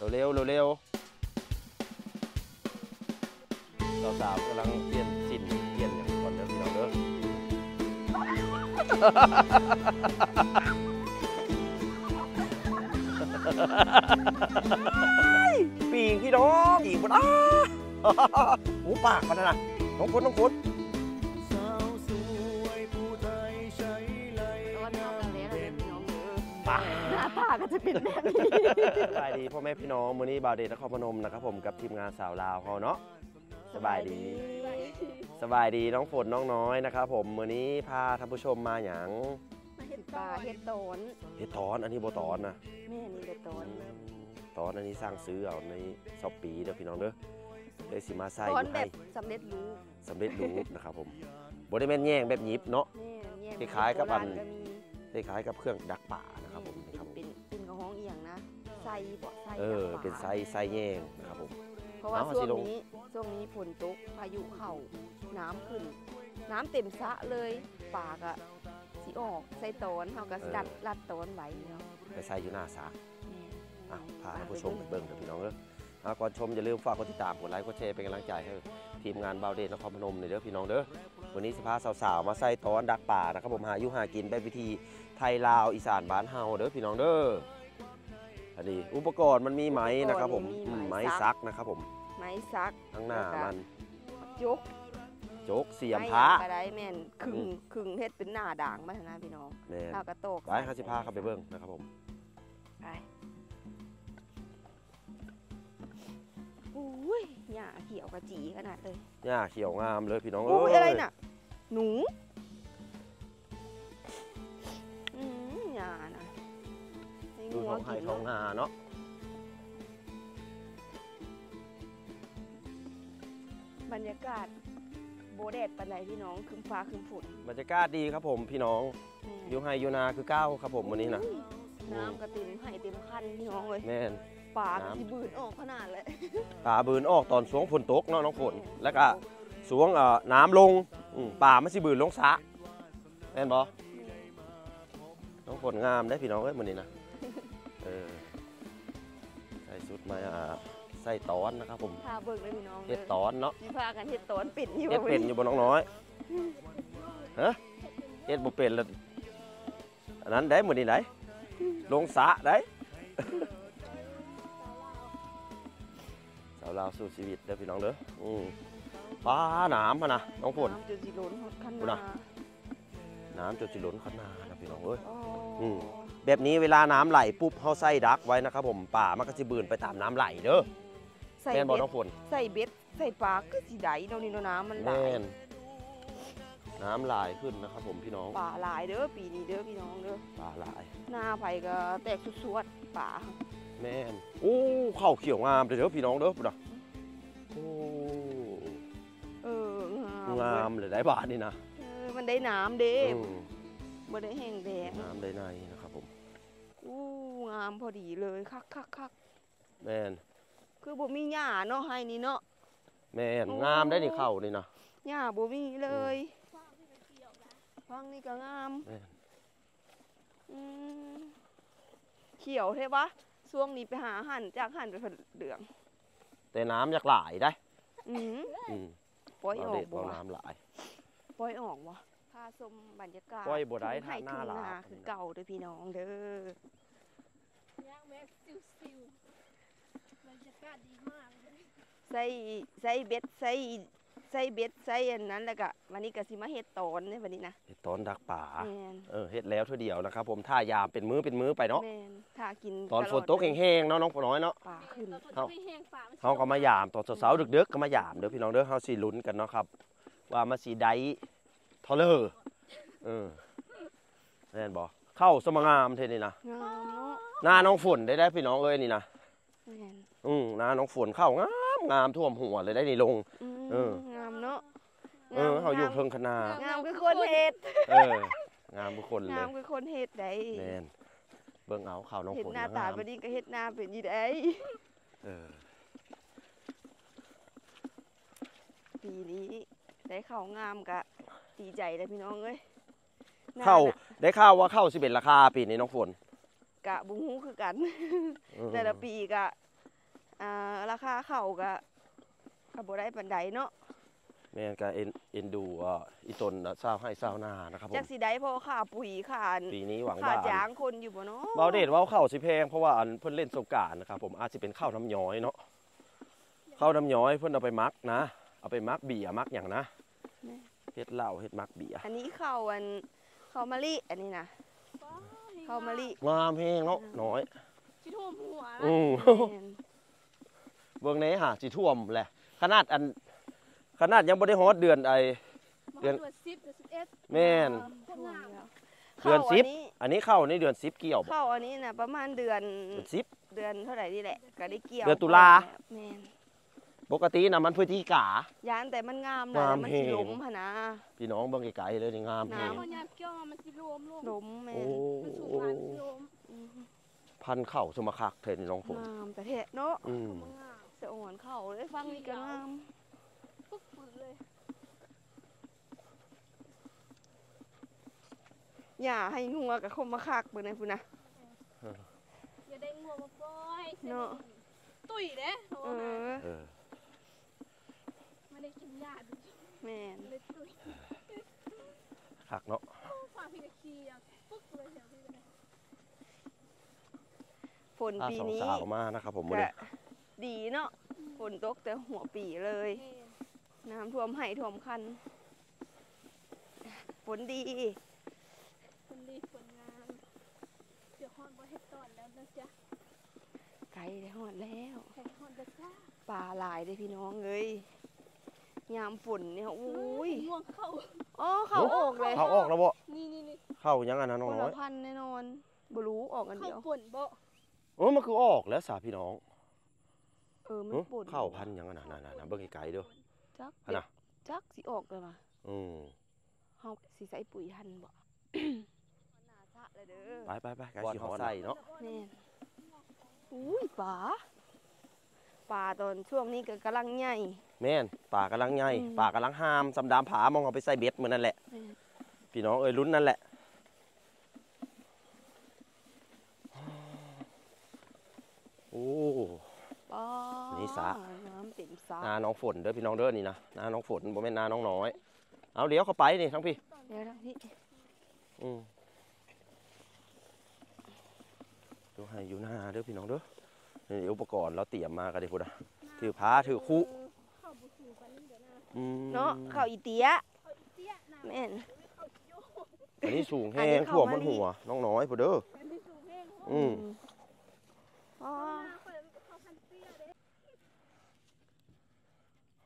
เร็วๆเร็วๆสาวกำลังเปลี่ยนสินเปลี่ยนอย่างก่อนเด้อพี่น้องเด้อปีกพี่น้องอีกบนอ้าโอ้ปากมันนะน้องฝนน้องฝน ตาก็จะเป็นแบบนี้สบายดีพ่อแม่พี่น้องมื้อนี้บาวเดชนครพนมนะครับผมกับทีมงานสาวลาวเขาเนาะสบายดี สบายดีน้องฝนน้องน้อยนะครับผมมื้อนี้พาท่านผู้ชมมาอย่างมาเห็ดปลาเห็ดโตนเฮ็ดตอนอันนี้บ่ตอนนะแม่นี่เห็ดโตนตอนอันนี้สร้างซื้อเอาในช้อปปี้เด้อพี่น้องเด้อเลยสิมาใส่โตอนยู่แบให้บสำเร็จรูปสำเร็จรูปนะครับผมบ่ได้แม่นแย่งแบบหยิบเนาะแม่แยกคล้ายๆกับอันโราณมีคล้ายๆกับเครื่องดักป่า นะใส่บ่ใส่เออดักปลาเป็นไส้ไส้แย่งนะครับผม เพราะว่าเอาช่วสิงลงนี้ช่วงนี้ฝนตกพายุเข้าน้ำขึ้น น้ำเต็มสระเลยปลากอะสิออกใส่โตนเฮาก็สิดัดลัดโตนไว้เนาะไปใส่อยู่หน้าสระแม่อะพาท่านผู้ชมไปเบิ่งเด้อพี่น้องเด้ออะก่อนชมอย่าลืมฝากกดติดตามกดไลค์กดแชร์เป็นกำลังใจให้ทีมงานบาวเดชนครพนมนี่เด้อพี่น้องเด้อวันนี้สิพาสาวๆมาใส่ตอนดักป่านะครับผมหาอยู่หากินแบบวิธีไทยลาวอีสานบ้านเฮาเด้อพี่น้องเด้อ อันนี้อุปกรณ์มันมีไหมนะครับผมอืมไหมซักนะครับผมไม้ซักข้างหน้ามันยกโจกเสียมพระไก็ได้แม่นครึ่งอืม ครึ่งเฮ็ดเป็นหน้าด่างมาเถอะนะพี่น้องแม่นเอากระโตกไปเขาสิพาเข้าไปเบิ่งนะครับผมไปอุ้ยหญ้าเขียวกระจีขนาดเลยหญ้าเขียวงามเลยพี่น้องอุ้ยเอ้ยอะไรน่ะ หนูอืมหญ้าน่ะให้ดูงัว ท้องไห่กินท้องนาเนาะบรรยากาศโบแดดปานใดพี่น้องครึมฟ้าครึมฝนบรรยากาศดีครับผมพี่น้องแม่อยู่ไฮอยู่นาคือเก้าครับผมวันนี้นะอุ้ยน้ำกระติ่มไห่เต็มคันพี่น้องเลยแม่นปลากระน้ำสิบืนออกขนาดเลยปลาบืนออกตอนสวงฝนตกเนาะน้องฝนแล้วก็สวงเอ่อน้ำลงอืมป่ามันสิบืนลงสระแม่นบ่น้องฝนงามได้พี่น้องเอ้ยมื้อนี้นะ มาอ่าใส่ตอนนะครับผมพาเบิ่งเลยพี่น้องเฮ็ดตอนเนาะมีพากันเฮ็ดตอนปิ่นอยู่เฮ็ดเป็นอยู่บ่น้องน้อยฮะเฮ็ดบ่เป็นแล้วอันนั้นได้มื้อนี้ได้ลงสระได้สาวลาวสู้ชีวิตเด้อพี่น้องเด้ออืมปลาหนามอะนะน้องฝนน้ำจนสิล้นหดคันดูนานะน้ำจนสิล้นขนาดนะพี่น้องเอ้ยอ๋อออืม แบบนี้เวลาน้ำไหลปุ๊บเฮาใส่ดักไว้นะครับผมป่ามันก็สิบืนไปตามน้ำไหลเด้อใส่แม่นบ่เบ็ดน้องฝนใส่เบ็ดใส่ปลาก็สิได้เนาะนี่เนาะน้ำมันหลาแม่ยนน้ำไหลายขึ้นนะครับผมพี่น้องปลาหลายเด้อปีนี้เด้อพี่น้องเด้อป่าหลาย หน้าไผก็แตกสุดๆปลาแม่นโอ้ข้าวเขียวงามเลยเด้อพี่น้องเด้อพุ่นน่ะโอ้เอองามงามเลยได้บาทนี่นะเออมันได้น้ำเด้อืมบ่ได้แห้งแดง น้ำได้ในนะครับผม อู้งามพอดีเลยคักคักคักแม่นคือบ่มีหญ้าเนาะให้นี่เนาะ แม่นโอ้ งามได้นี่เข้านี่นะ หญ้าบ่มีเลยฟังนี่ก็งามแม่น อืมเขียวใช่ปะช่วงนี้ไปหาหั่นจากหั่นไปเป็นเหลือง แต่น้ำอยากหลายได้อืมอืมปล่อยอเอาอเด็กดบ่เอาวะน้ำหลายปล่อยออกวะพาชมบรรยากาศปล่อยบ่ได้ทุ่งไห่ถ้าหน้าทุ่งหลา นาคือเก่าเด้อพี่น้องเด้อย่างแม็กซิวซิวบรรยากาศดีมากเลยใส่ใส่เบ็ดใส่ใส่เบ็ดใส่อันนั้นแล้วก็วันนี้ก็สิมาเฮ็ดตอนเนี่ยวันนี้นะเฮ็ดตอนดักป่าแม่นเออเฮ็ดแล้วเท่าเดียวนะครับผมถ้ายามเป็นมื้อเป็นมื้อไปเนาะแม่นถ้ากินตอนฝนตกลอดแห้งๆเนาะน้องน้อยเนาะ ปลาขึ้นตอนเอาที่ไม่แห้งฝ่ามันเฮาก็มายามตอนเช้าๆดึกๆก็มายามเด้อพี่น้องเด้อเฮาสิลุ้นกันเนาะครับ ว่ามาสิได้เท่าเลอเออแม่นบ่เข้าสมงามเท่นี่นะงามเนาะหน้าน้องฝนได้ได้พี่น้องเอ้ยนี่นะแม่นอืมหน้าน้องฝนเข้างามงามท่วมหัวเลยได้นี่ลง อืมเออ งามเนาะเออเฮาอยู่งามเพิ่งคณางามคือคนเฮ็ดเอองามทุกคนเลงามยคือคนเฮ็ดได้แม่นเบิ่งเอาข่าวน้องเห็นฝนหน้าตางามบ่ดีก็เฮ็ดหน้าเป็นยี่ได้เออปีนี้ได้เข้างามกะ ดีใจเลยพี่น้องเอ้ยหน้เข้าน่ะได้ข่าวว่าเข้าสิเป็นราคาปีนี้น้องฝน กะบุ้งฮู้คือกันอืมแต่ละปีกะอ่าราคาเข้าวก็ก็บ่ได้ปานใดเนาะแม่นก็เอ็นเอ็นดูอ่าอีตนน่ะเศร้าให้เศร้าหน้านะครับผจักมสิได้เพราะค่าปุ๋ยค่าปีนี้หวังค่าว่าจ้างคนอยู่บ่เนาะเบาเดชว่าข้าวสิแพงเพราะว่าอันเพิ่นเล่นสงกรารนะครับผมอาจจะเป็นข้าวน้ำย้อยเนาะข้าวน้ำย้อยเพิ่นเอาไปมักนะ เอาไปมักเบียร์มักอย่างนะ เฮ็ดเหล้าเฮ็ดมักเบียร์อันนี้ข้าวอันข้าวมะลิอันนี้นะข้าวมะลิงามแฮงเนาะน้อยชิท่วมหัวนะอืมแม่นเบิ่งแหน่หาสิท่วมแหละ ขนาดอัน ขนาดยังบ่ได้ฮอดเดือนไอเดือนเดือนสิบเดือนสิบเอ็ดแม่นคนงามเดือนข้าวสิบนี้อันนี้เข้าในเดือน10เกี่ยวบ่ข้าวอันนี้น่ะประมาณเดือนเดือนสิบเดือนเท่าไหร่นี่แหละก็ได้เกี่ยวเดือนตุลาแม่น ปกติน่ะมันพฤศจิกายานแต่มันงามนะงามแต่มันแฮงสิหลมหนนะพี่น้องเบิ่งไกลๆเลยนี่งามแฮน้งคนงามเกี่ยวมันสิรวมรวมหลมแม่โอ้นมันสูงหลายมันสิรวมอืมพันธุ์เข้าสมคักเทนี่น้องฝนงามแต่เทะเนาะอืมมันงามสะอ่อนเข้าเลยฟังนี่ก็งามปึ๊กปืนเลยอย่าให้งัวกับคมมาคักเบิ่งนะพุ่นนะอย่าได้งัวมาปล่อยเนาะตุ้ยเด้โอ้เออเออ ไม่ได้กินยาดิแม่นเลยตุ้ยคักเนาะฝ่าพี่ก็ขี้อะปึ๊กเลยเดี๋ยวพี่ก็ได้ฝนถ้าปีสองนี้สาวมานะครับผมมื้อก็นี้ดีเนาะฝนตกแต่หัวปีเลยแม่น้ำท่วมไห่ท่วมคันฝนดีคนดีคนงามเดี๋ยวฮอนบ่เฮ็ดตอนแล้วนะจ๊ะไกลได้หอดแล้วใส่ฮอนเด้อจ้าป่าหลายเลยพี่น้องเอ้ย ยามฝนเนี่ยอุ้ยง่วงเข้าอ๋อเขาออกเลยเข้าออกแล้วบ่นี่นี่นี่เข้ายังอันนั้นน้คองนน้อละยพันแน่นอนบรู้ออกกันเข้าเดียว ป่นบ่โอ้มันคือออกแล้วสาพี่น้องเออมันเอ้อปุ่นเข้าพันยังอันนั้นน่ะๆๆเบิ่งไกลๆเด้อ จักอันน่ะ จักสิออกเลยมาอืมเฮาสิใส่ปุ๋ยทันบ่หน้าสะเลยเด้อไปไปไปไกลสิฮอดใส่เนาะแม่นอุ้ยป่า ป่าตอนช่วงนี้ก็กำลังใหญ่แม่นป่ากำลังใหญ่อืมป่ากำลังหามสำดามผามองเอาไปใส่เบ็ดมื้อนั่นแหละแม่นพี่น้องเอ้ยลุ้นนั่นแหละโอ้ป่านี่สระน้ำเต็มสระนาน้องฝนเด้อพี่น้องเด้อนี่นะนาน้องฝนบ่แม่นนาน้องน้อย เอาเลี้ยวเข้าไปนี่ทั้งพี่เดี๋ยวนะพี่อืมดูให้อยู่หน้าเด้อพี่น้องเด้อ นี่อุปกรณ์เราเตรียมมากันดิพุ่นนะถือผ้าถือคู่เข้าบุสูกันนี่เดี๋ยวนะอืมเนาะข้าวอีเตี้ยเข้าอีเตี้ยนะแม่นเข้าอีโยอันนี้สูงอัแห้นนี้งเข้าท่วมมามันนี่หัว น้องน้อยพุ่นเด้ออันนี้สูงแห้งอืมอ๋อคนละเข้าพันเตี้ยเด้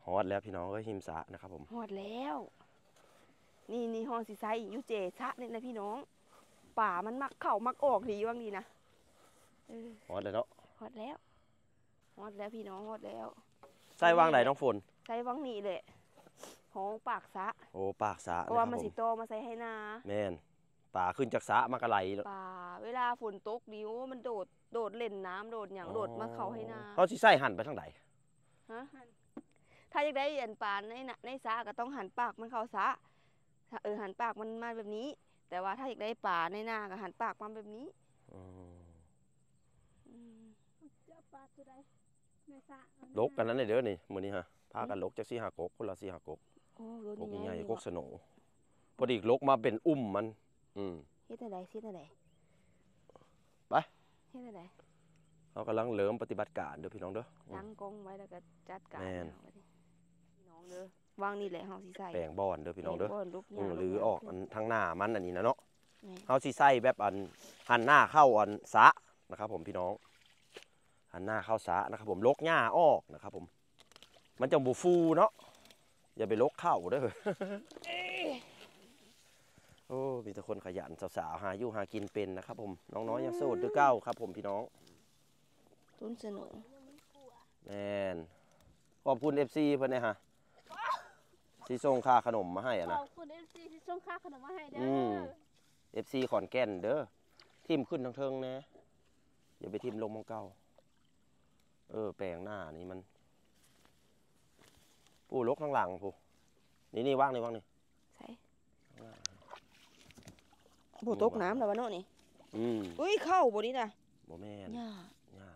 ฮอดแล้วพี่น้องเอ้ยหิมสะนะครับผมหอดแล้ว นี่นี่ห้องสีไซอยู่เจชะนี่นะพี่น้อง ป่ามันมักเข้ามักออกดีว่างดีนะเออฮอดเลยเนาะห อดแล้วหอดแล้วพี่น้องหอดแล้วใส่วางไหนน้องฝนใส่วังนี่แหละห้องปากสะโอ้ปากสะเพราะว่านะคมัรันบผสิมโตมาใส่ให้นาแม่นป่าขึ้นจากสะมากระไหลป่าเวลาฝนตกดิวมันโดดโดดเล่นน้ำโดดอย่างโดดมาเข้าให้นาเขาสิใส่หั่นไปทางไหนฮะถ้าอยากได้อันปานในน่ะในสาก็ต้องหันปากมันเข้าสาถ้าเออหันปากมันมาแบบนี้ แต่ว่าถ้าอยากได้ป่าในนาก็หันปากมาแบบนี้ อืม อืม เจ้าปลาตัวใดในสระ ลกกันนั้นเลยเด้อนี่มื้อนี้ฮะพากันลกจากสี่หากกคนละสี่หากกโอ้รถกกนี่ใหญ่ไงๆกกสโหนพอดีลกมาเป็นอุ้มมัน อืมเฮ็ดอะไรเฮ็ดอะไรไปเฮ็ดอะไรเขากำลังเริ่มปฏิบัติการเด้อพี่น้องเด้ออืตั้มงกล้องไว้แล้วก็จัดการแม่นเอาไว้ดิพี่น้องเด้อวางนี่แหละเฮาสิใส่แปลงบอนเด้อพี่น้องเด้อแบ่ลูกอืยามหรือออกอันทางหน้ามันอันนี้นะเนาะแม่นเขาสิใส่แบบอันหันหน้าเข้าอันสะนะครับผมพี่น้อง หันหน้าเข้าสะนะครับผมลกหญ้าออกนะครับผม มันจะบูฟูเนาะอย่าไปลกเข้าเด้อโอ้มีแต่คนขยันสาวๆหาอยู่หากินเป็นนะครับผมน้องน้อยยังโสดด้วยเก้าครับผมพี่น้องต้นสนุแมนขอบคุณเอฟซีเพื่อนเนี่ยฮะที่ส่งค่าขนมมาให้อะขนะอบคุณเอฟซีที่ส่งค่าขนมมาให้เด้อืมอเอฟซีขอนแก่นเด้อทิมขึ้นทางเทิงนะอย่าไปทิมลงมังเก้า เออ แปลงหน้านี่มัน ปูลกข้างหลังปูนี่นี่ว่างนี่ว่างนี่ใส่ปูตกน้ำแล้ววะเนาะนี่อืมอุ้ยเข้าบนี้นะโบแม่นหญ้าหญ้า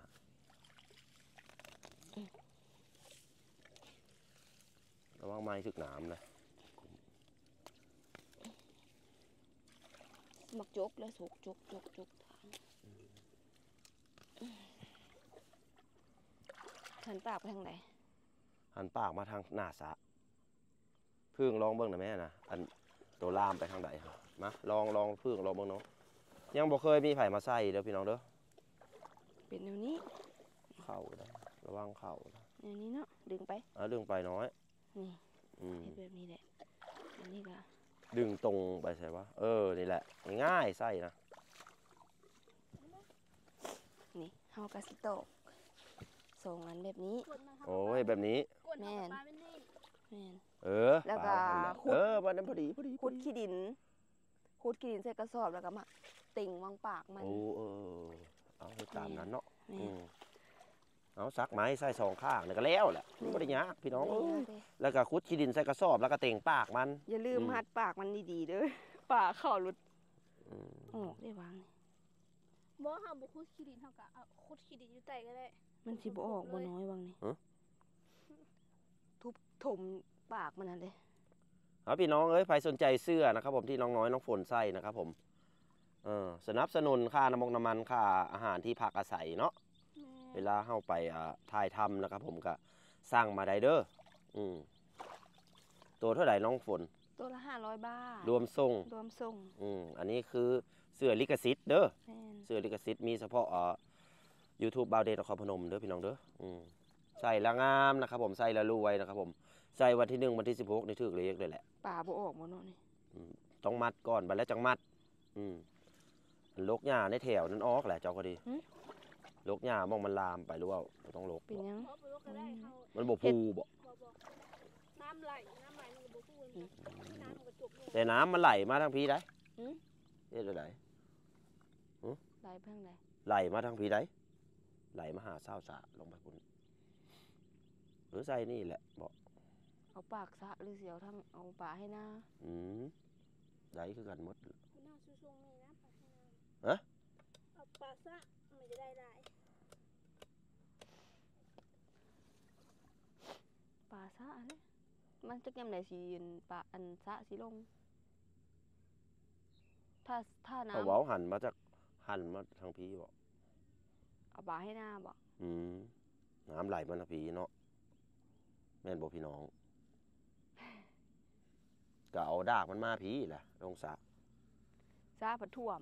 ระวังไม้ถึกน้ำนะมักจกแล้วสุกจกจกจก หันปากไปทางไหนหันปากมาทางหน้าสระพึ่งลองเบิ่งนะแม่นะอันตัวลามไปทางใดครับมาลองลองพึ่งลองเบิ่งเนาะยังบ่เคยมีไผมาใส่เด้อพี่น้องเด้อเป็นแนวนี้ เข่านะระวังเข่านะแนวนี้เนาะดึงไปเอาดึงไปน้อยนี่อืมเฮ็ดแบบนี้แหละอันนี้ก็ดึงตรงไปใช่ปะเออนี่แหละ ง่ายๆใส่นะนี่เฮากะสิตอก สองอันแบบนี้ กดมาทำโอ้ยแบบนี้ กดมาปลาเป็นนี่แม่น เออแล้วก็ปาดนั่นแหละขุด เออวันนั้นพอดีพอดีพขุอดดีขี้ดินขุดขี้ดินใส่กระสอบแล้วก็มาติ่งวางปากมัน โอ้เออเอาให้ตามนั้นเนาะแม่อืมเอาซักไม้ใส่สองข้างนี่ก็แล้วแหละมันบ่ได้ยากพี่น้องแม่เอ้ยเด้แล้วก็คุดขี้ดินใส่กระสอบแล้วก็เต่งปากมัน อย่าลืมอืม หัดปากมันดีๆเด้อปากเข้าหลุดอืมออกได้วางนี่บ่ห้ามบ่คุดขี้ดินเท่ากับเอาคุดขี้ดินอยู่ใต้ก็ได้ มันสิบ่ออกบ่น้อยวางนี่ทุบถมปากมันนั่นเลยเอาพี่น้องเอ้ยใครสนใจเสื้อนะครับผมที่น้องน้อยน้องฝนใส่นะครับผมเออสนับสนุนค่าน้ำมกน้ำมันค่าอาหารที่พักอาศัยเนาะเวลาเข้าไปอ่าถ่ายทำนะครับผมก็สร้างมาได้เด้ออืมตัวเท่าไหร่น้องฝน ตัวละห้าร้อยบาทรวมส่งรวมส่งอืมอันนี้คือเสื้อลิขสิทธิ์เด้อแม่นเสื้อลิขสิทธิ์มีเฉพาะอ่า YouTube บาวเดนนครพนมเด้อพี่น้องเด้ออืมใส่ละงามนะครับผมใส่ละรวยนะครับผมใส่วันที่หนึ่งวันที่สิบหกนี่ถือเลขเลยแหละป่าบ่ออกบ่เนาะนี่ต้องมัดก่อนบัดแล้วจังมัด อืมอันลกหญ้าในแถวนั้นออกแหละเจ้าก็ดีลกหญ้ามองมันลามไปหรือว่าบ่ต้องลก เป็นหยังเพราะไปว่าก็ได้เขามันบ่พูบ่บ่บอกน้ำไหลน้ำไหลมันก็บ่พูดนะน้ำมันก็จบลงแต่น้ำมันไหลมาทางพีได้หืมเฮ็ดได้ไหลไปทางไหนไหลมาทางพีได้ ไหลมาหาเศร้าสะลงไปพุ่นหรือใส่นี่แหละบอกเอาปากซะหรือเสียวทางเอาป่าให้หน้าอืมไหลคือกันหมดคุณน่าชูชงนี่นะปลาข้างหน้าฮะ เอาปลาซะมันจะได้ได้ป่าซะอันนี้มันจะยามไหนสิยืนป่าอันซะสิลง ถ้าถ้าน้ำเขาเว้าหันมาจากหันมาทางพีบอก เอาป่าให้หน้าบ่อืมน้ำไหลมาทางพีเนาะแม่นบอกพี่น้องก็เอาดากมันมาพีแหละลงสระซาผัดท่วม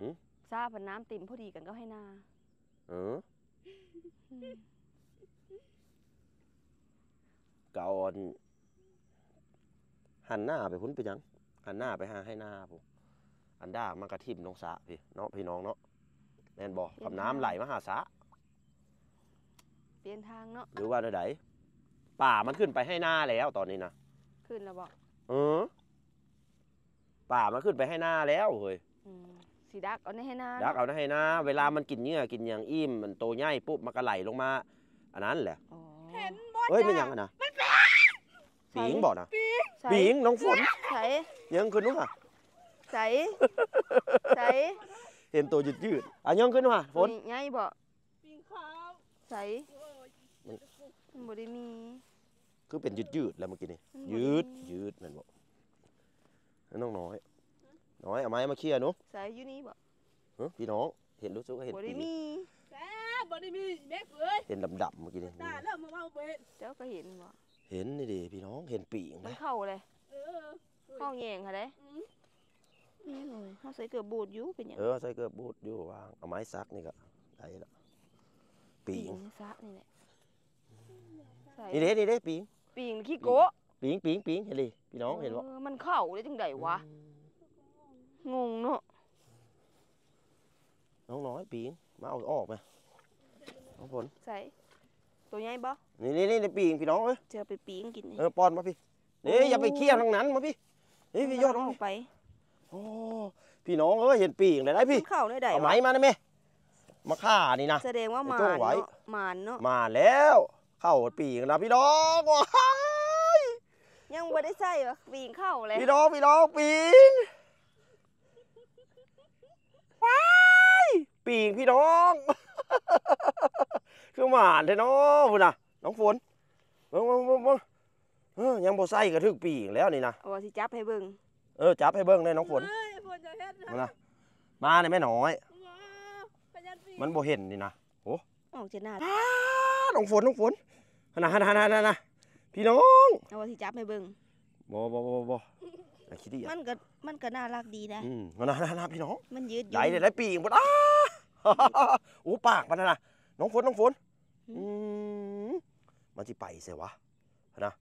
หืมซาผัดน้ำติ่มพอดีกันก็ให้หน้าเอออืมก็เอาอันหันหน้าไปพุ่นไปยังหันหน้าไปหาให้หน้าผมอันดากมันกระทิ่มลงสระพี่เนาะพี่น้องเนาะ แม่นบอกกับน้ำไหลมาหาสระเปลี่ยนทางเนาะหรือว่าใดๆป่ามันขึ้นไปให้หน้าแล้วตอนนี้นะขึ้นแล้วบ่เออป่ามันขึ้นไปให้หน้าแล้วเฮ้ยอืมสีดักเอาในให้หน้าดักเนาะเอานะให้หน้าเวลามันกินเหยื่อกินอย่างอิ่มมันโตใหญ่ปุ๊บมันก็ไหลลงมา อันนั้นแหละอ๋อเห็นบ่เฮ้ยไม่ยังอะนะปีงบอกนะใส่ปีงน้องฝนใส่ยังขึ้นนู้นอะใส่ใส่ เห็นตัวยืดยืดๆอะยังขึ้นนู้นอะฝนมีไงบ่ปิงขาวใส่โอ้ยมันบ่ได้มี คือเป็นยืดยืดๆแล้วเมื่อกี้นี่มันบ่ยืดมียืดนั่นบอกแล้วน้องน้อย น้อยเอาไม้มาเคลียร์หนูใส่อยู่นี่บ่เฮ้ยพี่น้องเห็นรู้สึกว่าเห็นบ่ปีได้งมีแซ่บบ่ได้มีแม่เอ้ยเห็นดำๆเมื่อกี้นี่ตาเริ่มมาเว้าเป็นเจ้าก็เห็นบ่เห็นนี่ดิพี่น้องเห็นปีงมันนะเข้าเลยเออเข้าแยงค่ะเด้ อืมนี่เลยเฮาใส่เกือบบูดอยู่เป็นหยังเออใส่เกลือบูดอยู่วางเอาไม้ซักนี่ก็ได้ละปีงในซะนี่แหละใส่นี่เด้นี่เด้ปีงปีงขี้โกะปีงปีงปีงเห็นดิพี่น้องเห็นบ่ออมันเข้าได้จังไดวะงงเนาะน้องน้อยปีงมาเอาออกมาน้องฝนใส่ตัวใหญ่บ่นี่นี่นี่ปีงพี่น้องเอ้ยเจอไปปีงกินนี่เออป้อนมาพี่นี่อย่าไปเคี่ยวทั้งนั้นมาพี่นี่พี่ยอดอน้องอกไปโอ้พี่น้องเอ้ยเห็นปีงเลยได้พี่มันเข้าได้ไดเอาวะไม้มาได้ไหมมาฆ่านี่นะแสดงว่าหไอ้มาโจ้นไว้เนาะหมานเนาะมาแล้ว เข้าปีงแล้วพี่น้องว้ายยังบ่ได้ใส่วะปีงเข้าเลยพี่น้องพี่น้องปีงว้ายปีงพี่น้องคือหมานเด้เนาะพุ่นน่ะน้องฝนเบิ่งเบิ่งเบิ่งเบิ่งเออยังบ่ใส่กระทึกปีกแล้วนี่นะเอาว่าสิจับให้เบิ่ง เออจับให้เบิ่งได้น้องฝนเฮ้ยฝนจะเฮ็ดมานะมาในแม่น้อยว้าขยันปีมันบ่เห็นนี่นะออกจะหน้าอ้าน้องฝนน้องฝนหั่นนะหั่นนะหั่นนะหั่นนะพี่น้องเอาว่าสิจับให้เบิ่งบ่บ่บ่บ่บ่อย่าคิดดิมันก็มันก็น่ารักดีนะอืมหั่นนะหั่นนะหั่นนะพี่น้องมันยืดใหญ่ได้หลายปีกหมดอ้าโอ้ปากมันน่ะนะน้องฝนน้องฝนอืมมันสิไปเสียวะหั่นนะ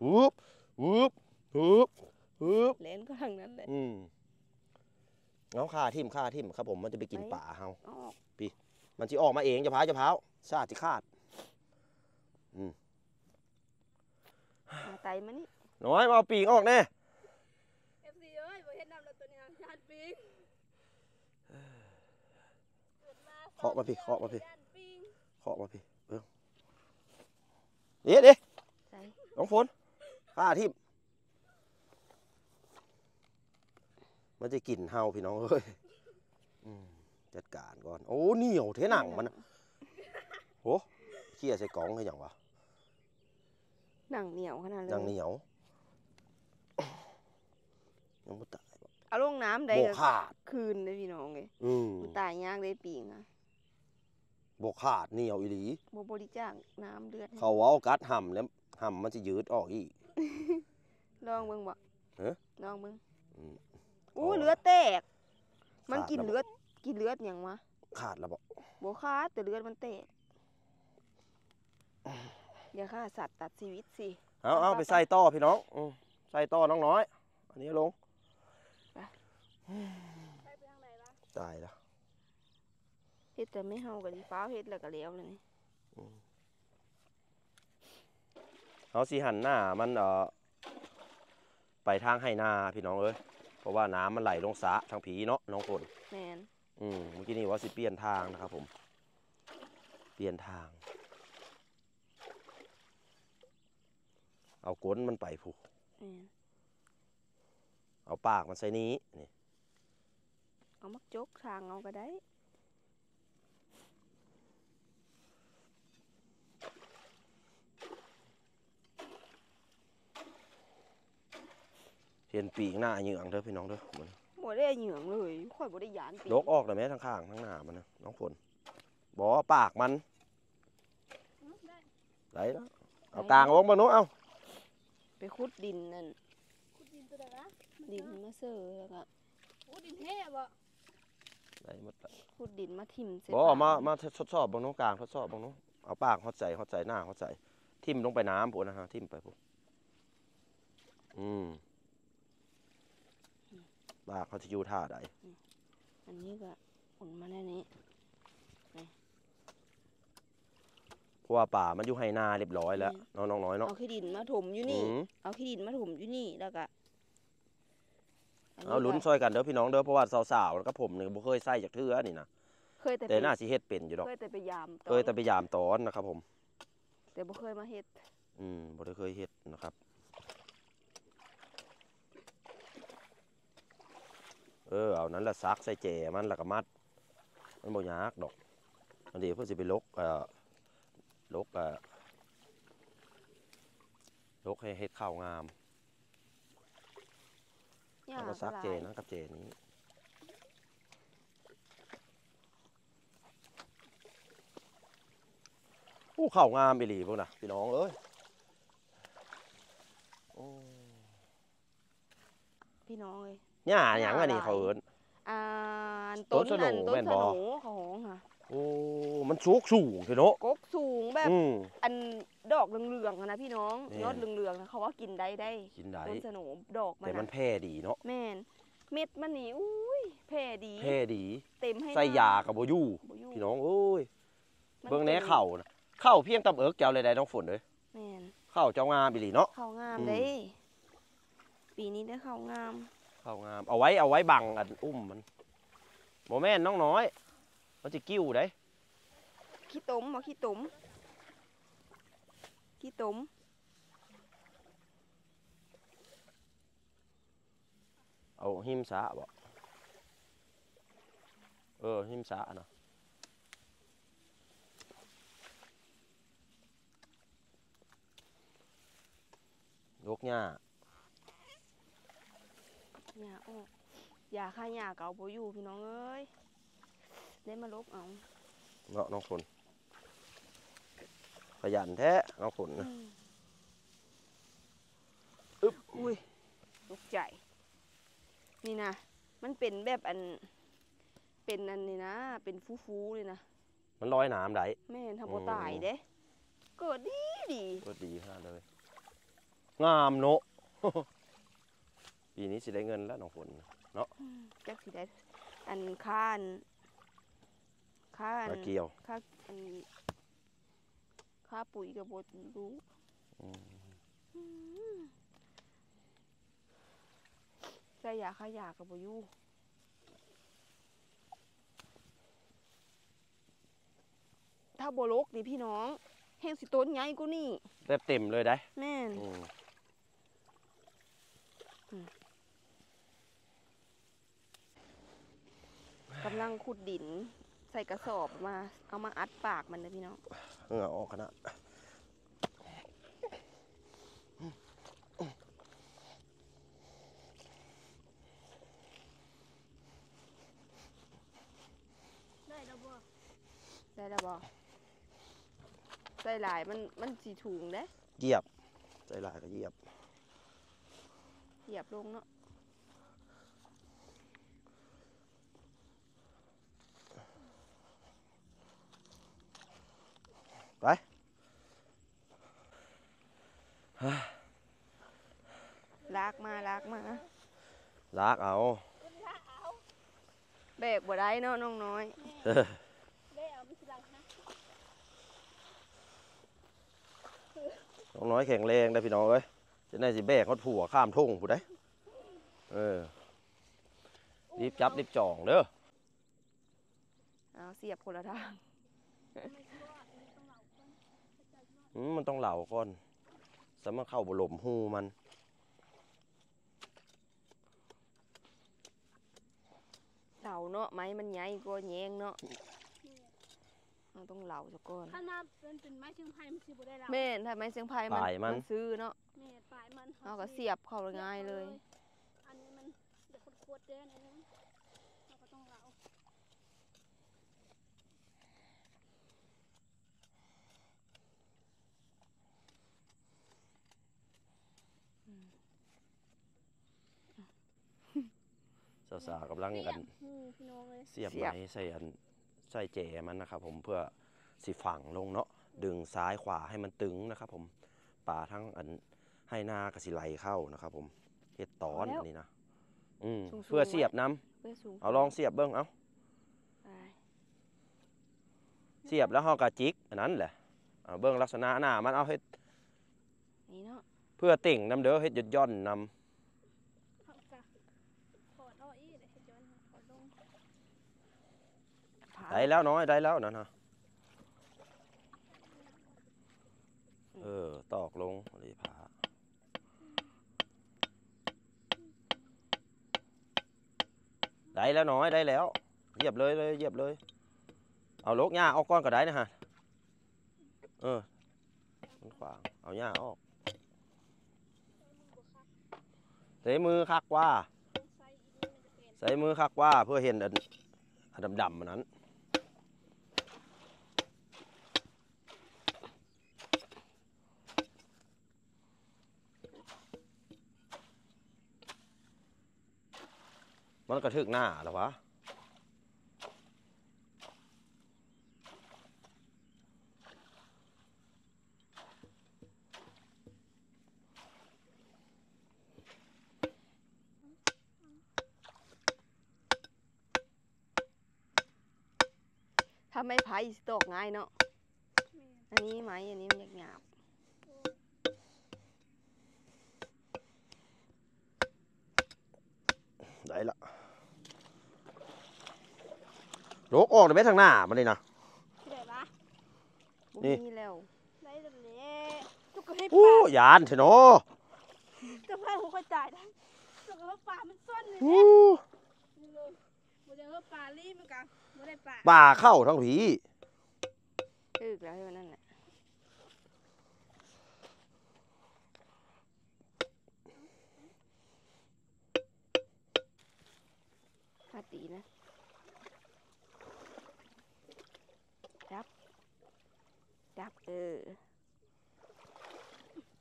ปุ๊บปุ๊บปุ๊บ ปุ๊บเล่นก็ทางนั้นแหละ อืมเอาค่าทิ่มค่าทิ่มครับผมมันจะไปกินป่าเฮาออกมันจะออกมาเองจะพร้าวจะพร้าวชาติคาดมาไตมานี่น้อยมาเอาปีกออกแน่เอฟซีเอ้ยบ่เฮ็ดน้ำแล้วตัวเนี้ยขยันปีกิดมาเคาะมาพี่เคาะมาพี่ขยันปีเคาะมาพี่เออเดี๋ยวเดี๋ยวใส่น้องฝนค่าทิ่ม มันจะกินเฮาพี่น้องเอ้ยอืมจัดการก่อน โอ้เหนียวเทหนังมันน่ะโอ้เขี่ยใส่กล่องให้อย่างวะหนังเหนียวขนาดเลยยังเหนียวยังไม่ตายบ่เอาลงน้ำได้โบก็ขาด คืนเลยพี่น้องเลยอืมมันตายยากได้ปีงอะโบขาดเหนียวอีหลี บ่บริจาคน้ำเลือดให้เขาเว้ากัดห่ำแล้วห่ำมันจะยืดออกอีก ลองเบิ่งบ่เอ๊ะ ลองเบิ่งอืม อู้อ๋อเลือดแตก มันขาดกินแล้วบ่เลือดกินเลือดหยังวะขาดแล้วบอกบ่ขาดแต่เลือดมันแตกอย่าฆ่าสัตว์ตัดชีวิตสิเอาเอาไปไปไปใส่ต่อพี่น้องอืมใส่ต่อน้องน้อย อันนี้ลงไปไปทางไหนล่ะตายแล้วเฮ็ดแต่ไม่เฮาก็สิฟ้าวเฮ็ดแล้วก็แล้วเลยนี่เอาสีหันหน้ามันเอ่อไปทางให้นาพี่น้องเอ้ย เพราะว่าน้ำมันไหลลงสระทางผีเนาะน้องฝนแม่นอืมเมื่อกี้นี่ว่าสิเปลี่ยนทางนะครับผม เปลี่ยนทาง เอาก้นมันไปผูกแม่นเอาปากมันใส่นี้นี่เอามักจกทางเอาก็ได้ เห็นปีกหน้าเหยื่องเด้อพี่น้องเด้อมันบ่ได้เหยื่องเลยข่อยบ่ได้ยานปีลกออกเลยไหมทางข้างทางหน้ามันนะน้องฝนบอกว่าปากมันอืมได้ไหลแล้วเอากลางลงมาโน้เอาไปขุดดินนั่นขุดดินตัวไหนนะดินมาเซอร์แล้วก็โอ้ดินแท้บ่ไหลหมดละขุดดินมาทิ่มใส่บอกเอามาปกมาทดสอบบางน้องกลางทดสอบบางน้องเอาปากหอดใจหอดใจหน้าหอดใจทิ่มลงไปน้ำปุ๊นะฮะทิ่มไปปุ๊อืม ปากเขาจะอยู่ท่าใดอันนี้ก็อุ่นมาแน่นี้เพราะว่าป่ามันอยู่ให้นาเรียบร้อยแล้วน้องน้องน้อยเนาะเอาขี้ดินมาถมอยู่นี่อืมเอาขี้ดินมาถมอยู่นี่แล้วก็อันนี้เอาลุ้นก็ซอยกันเด้อพี่น้องเด้อเพราะว่าสาวๆแล้วก็ผมเนี่ยบ่เคยใส่จากเทือนี่นะเคยแต่แต่ไปน่าสิเฮ็ดเป็นอยู่ดอกเคยแต่ไปยามตอนเคยแต่ไปยามตอนนะครับผม แต่บ่เคยมาเฮ็ดอืมบ่ได้เคยเฮ็ดนะครับ เออเอานั้นละซักใส่แจมันแล้วก็มัด มันบ่ยากดอกอันเดียวเพื่อสิไปลกเอ่อลกเอ่อลกให้เฮ็ดข้าวงามย่าแล้วก็ซักหลายเจนั้นกับเจนี้โอ้ข้าวงามอีหลีพวกน่ะพี่น้องเอ้ยโอ้พี่น้องเอ้ย หญ้าหยังอันนี้เขาเอิ้น อ่าต้ต้นนสโหน่อันต้แม่นนสบ่ โหนเขาหองค่ะโอ้มันสูงสูงเถอะเนาะกกสูงแบบอืม อันดอกเหลืองๆอะนะพี่น้องแม่น ยอดเหลืองๆนะเขาว่ากินได้ได้กินได้ต้นสโหนดอกมันแต่มันนะแพร่ดีเนาะแม่นเม็ดมันนี่อุ้ยแผ่ดี แพร่ดีเต็มให้ใส่หน้ยากับบ่อยู่บ่อยู่พี่น้องโอ้ยมันเบิ่งแหน่ต็มเข่าน่ะเข่าเพียงตำเอิกแก้วเลยได้น้องฝนเอ้ยแม่นเข่าเจ้างามอีหลีเนาะ เขางามอืม เด้ปีนี้ได้เขางาม เข่างามเอาไว้เอาไว้บังอันอุ้มมันบ่แม่นน้องน้อยมันสิกิ้วได้ขี้ตมบ่ขี้ตมขี้ตมเอาหิมสะบ่เออหิมสะนะโอ้กหญ้า หญ้าออกยาฆ่าหญ้าเก่าบ่อยู่พี่น้องเอ้ยได้มาลกเอาเนาะน้องฝนขยันแท้น้องฝนนะอึ๊บอุ้ยตกใจ นี่นะมันเป็นแบบอัน เป็นอันนี้นะ เป็นฟูๆเลยนะ มันลอยน้ำได้แม่นทำบ่อืมตายเด้เกิดดีดีก็ดีขนาดเลย งามเนาะ ปีนี้สิได้เงินแล้วน้องฝนอืมจักสิได้อันค่าอันค่าอันมาเกี่ยวค่าอันค่าปุ๋ยกับบรู้อืมอืมใส่ยาฆ่าหญ้ากับบอยู่ถ้าบ่ลกนี่พี่น้องแห้งสิต้นใหญ่กว่านี่เต็มเต็มเลยได้แม่น อืม กำลังขุดดิน ใส่กระสอบมา เอามาอัดปากมันนะพี่น้องเหงื่อออกขนาดได้แล้วบ่ได้แล้วบ่ใส่หลายมันมันสีถุงเด้เหยียบใจหลายก็เหยียบ เหยียบลงเนาะ ไปลากมาลากมาลากเอาแบกบ่ได้เนาะน้องน้อยได้เอาไม่สิลังนะน้องน้อยแข็งแรงได้พี่น้องเอ้ยจะได้สิแบกเขาผัวข้ามทุ่งผู้ใดเออรีบจับรีบจ่องเด้อเอาเสียบคนละทางอื มมันต้องเหล่าก่อนสำมันเข้าบหลมหูมัน เหล่าเนาะไม้มันใหญ่กว่าแยงเนาะเราต้องเหล่าซะก่อนถ้าน้ำเป็นเป็นไม้เชียงไผ่มันสิบ่ได้แล้วแม่นถ้าไม้เสียงไผ่มันปลายมัน มันซื้อเนาะแม่ปลายมันเอาก็เสียบเข้าง่ายเลย อันนี้มันเดี๋ยวขวดๆเด้ออันนี้เราก็ต้องเหลา สาวๆกำลังกันหูพี่น้องเลยเสียบเสียบไม้ใส่อันใส่เจมันนะครับผมเพื่อสิฝังลงเนาะดึงซ้ายขวาให้มันตึงนะครับผมป่าทั้งอันให้หน้ากระสิไหลเข้านะครับผมเฮ็ดตอนอันนี้นะอืมสูงๆเพื่อเสียบน้เพื่อสูงำเอาลองเสียบเบิ้งเอาไปเสียบแล้วเฮากะจิกอันนั้นแหละเอาเบิ้งลักษณะหน้ามันเอาเฮ็ดนี่เนาะเพื่อติ่งน้ำเด้อเฮ็ดหยดย่อนนเอากะถอดเอาอีกเดี๋ยวให้ย้อนถอดลง ผ่าำ ได้แล้วน้อยได้แล้วนั่นนะเออ ตอกลงเลยผาได้แล้วน้อยได้แล้วเหยียบเลยเลยเหยียบเลย เอาลกหญ้าออกก้อนก็ได้นะฮะเออมันขวางเอาหญ้าออกใส่มือคักว่า ใส่อีกนี่มันจะเป็นใส่มือคักว่าเพื่อเห็นอันอันดำๆมันนั้น มันกระทึกหน้าเหรอวะถ้าไม่ไผ่สิตกง่ายเนาะแม่อันนี้ไม้อันนี้มันหยาบได้ละ โลกออกเลยไหมทางหน้ามาเลยนะที่ไหนวะนี่มีแล้วได้แบบนี้จุกให้ปลาโอ้ยานเถอะเนาะจะพาหัวใจได้จุกให้ปลามันซ่อนเลยปลาลีมันกันไม่ได้ปลาปลาเข้าทั้งผีอึกแล้วนั่นแหละาตีนะ จับเออ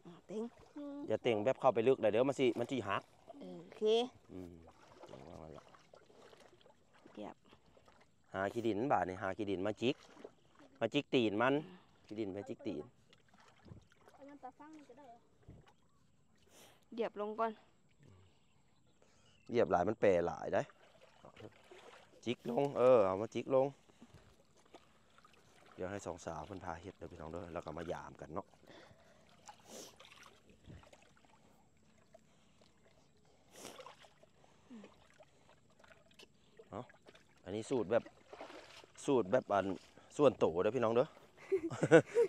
อะเต็งอืมอย่าเต่งแบบเข้าไปลึกเลยเดี๋ยวมันสิมันสิหักเออโอเคอืมเต่งว่างั้นล่ะเรียบหาขี้ดินบาดนี่หาขี้ดินมาจิก มาจิกตีนมันขี้ดินมาจิกตีนเอายันตาฟังนี่ก็ได้เหรอเรียบลงก่อนเหยียบหลายมันแปรหลายได้จิกลงเออเอามาจิกลงเดี๋ยวให้สองสาวเพิ่นพาเฮ็ดเด้อพี่น้องเด้อแล้วก็มายามกันเนาะเอาอันนี้สูตรแบบสูตรแบบอันส่วนโตเด้อพี่น้องเด้อ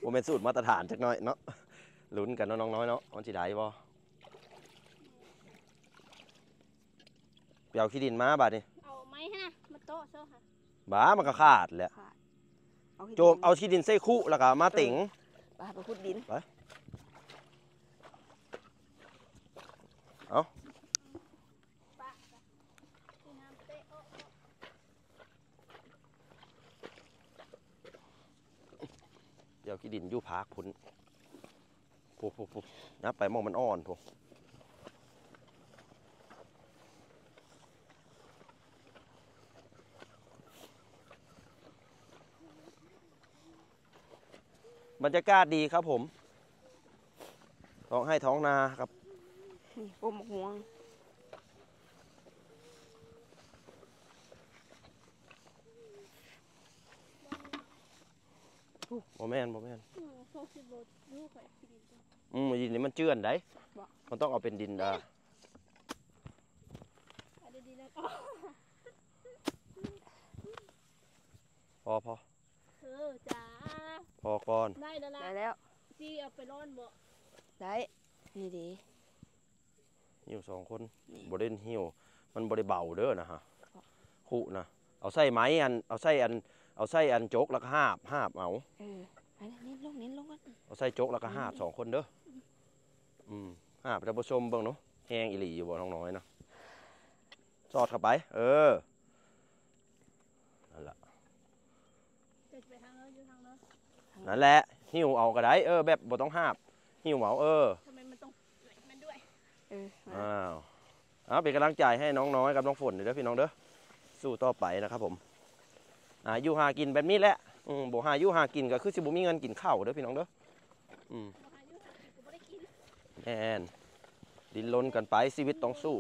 บ่แม่นสูตรมาตรฐานจักหน่อยเนาะลุ้นกันเนาะน้องน้อยเนาะมันสิได้บ่ไปเอาขี้ดินมาบาดนี้เอาไม้ให้นะมาโต๊ะโซ่ค่ะบ้ามันก็ขาดแหละขาดเอาให้ โจมเอาขี้ดินใส่คุแล้วก็มาติ่งไปไปขุดดินปะจ้ะที่น้ำเตะโอ้เดี๋ยวขี้ดินอยู่พากพุ่นพุบพุบพุบนับไปหมองมันอ่อนพุ บรรยากาศดีครับผม ท้องให้ท้องนาครับ นี่ปมหวง โมแม่นโมแม่นอืมโซ่สิบโลลูกข่อยที่ดินจ้ะอืมดินนี่มันเจือนได้ บ่ มันต้องเอาเป็นดินดาเอาดีๆนะก็พอพอเออจ้า พอก่อน ได้แล้วได้ล่ะแล้วจีเอาไปร้อนบ่ได้นี่ดีหิวสองคนนี่บริเวณหิวมันบริเบาเด้อนะฮะคู่นะเอาใส่ไม้อันเอาใส่อันเอาใส่อันโจกแล้วก็หาบหาบเอาเอออันนี้ลงนี้ลงกันเอาใส่โจกแล้วก็หาบสองคนเด้ออืมหาบท่านผู้ชมเบิ่งเนาะแห้งอีหลีอยู่บ่น้องน้อยเนาะสอดเข้าไป เออนั่นแหละ จะไปทางเนอะอยู่ทางเนอะนั่นแหละหิวเอาก็ได้เออแบบบ่ต้องหาบหิวเอาเออทำไมมันต้องไหลมันด้วยเออมาอ้าวเอาเป็นกำลังใจให้น้องน้อยกับน้องฝนเด้อพี่น้องเด้อสู้ต่อไปนะครับผมอาอยู่หากินแบบนี้แหละอืมบ่หาอยู่หากินก็คือสิบ่มีเงินกินข้าวเด้อพี่น้องเด้ออืมบ่หาอยู่หากินก็บ่ได้กินแน่นดินรนกันไปชีวิตต้องสู้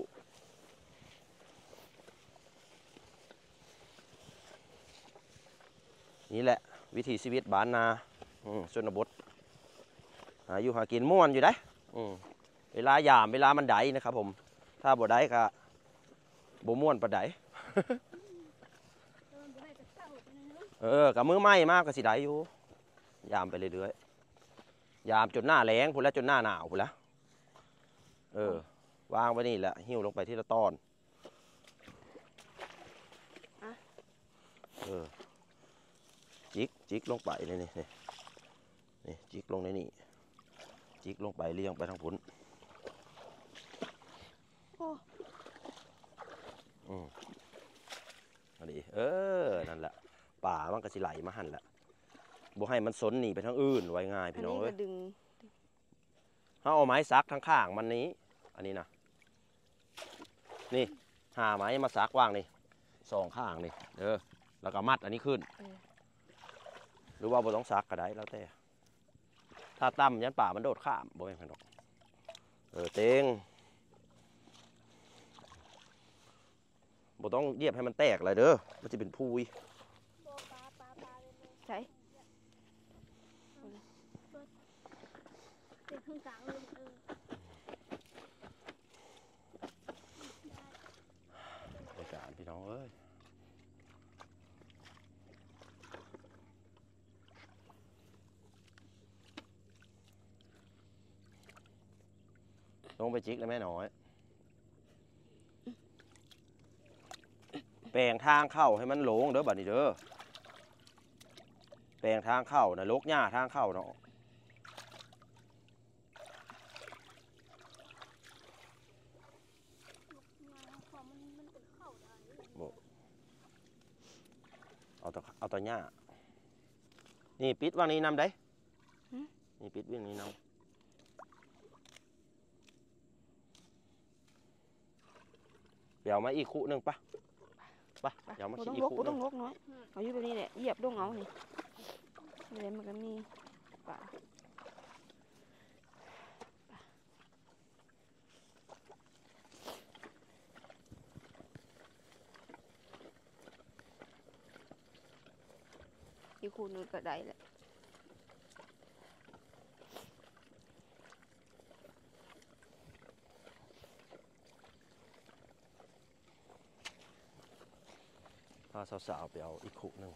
นี่แหละ วิถีชีวิตบ้านนาอืมชนบทหาอยู่หากินม่วนอยู่ได้เวลายามเวลามันไดนะครับ ผม ถ้าบ่ได้ก็บ่ม่วนปานใดเออบ่ไดเอะเอกับมือไหม้มากก็สิได้อยู่ ยามไปเรื่อยๆยามจนหน้าแรงพุ่นแล้วจนหน้าหนาวพุ่นแล้วเออ วางไว้นี่แหละหิ้วลงไปที่ละตอนเออ จิกจิกลงไปนี่นี่นี่นี่จิกลงในนี่จิกลงไปเลี้ยงไปทางพุ่นโอ้อืมอันนี้เออนั่นแหละป่ามันก็สิไหลมาหันแหละบ่ให้มันสนหนีไปทางอื่นไว้ง่ายอันพี่น้องนี้เอ้ก็ยดึงเขาเอาไม้ซักทั้งข้างมันนี้ อันนี้นะนี่หาไม้มาซักวางนี่สองข้างนี่เออแล้วก็มัดอันนี้ขึ้นเออ หรือว่าบ่ต้องซักก็ได้แล้วแต่ ถ้าตั้มยันป่ามันโดดข้ามบ่เป็นดอกเออเต็งบ่ต้องเยียบให้มันแตกเลยเด้อมันจะเป็นพุยใช่ เป็นครึ่งกลางเลยเออ ในการพี่น้องเอ้ย ลงไปจิกแล้วแม่น้อย แปลงทางเข้าให้มันโหลงเด้อบัดนี้เด้อ แปลงทางเข้านะลกหญ้าทางเข้าเนาะงานของมันมันเป็นเข้าได้มเอาตะเอาตะหญ้า นี่ปิดวางนี้นำได้หึนี่ปิดวิ่งนี้นำ ดี๋ยวมาอีกคู่หนึ่งปะปะเดี๋ยวมาบ่คิดต้องอีกลกคู่บ่หต้นึ่องงลกน้อยเอาอยู่แบบนี้แหละเหยียบลงเอานี่นี่แหละมันก็มีป่าอีกคู่หนึงก็ได้แหละ พาสาวๆไปเอาอีกขุหนึ่ง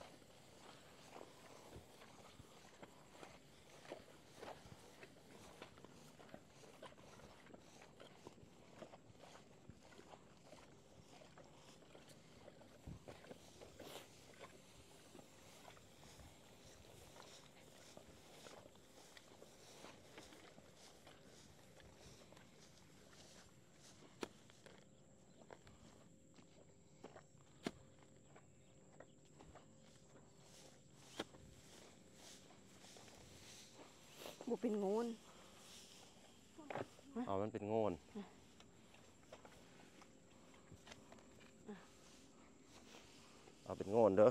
เป็นงูนเอามันเป็นโงนเอาเป็นโงนเด้อ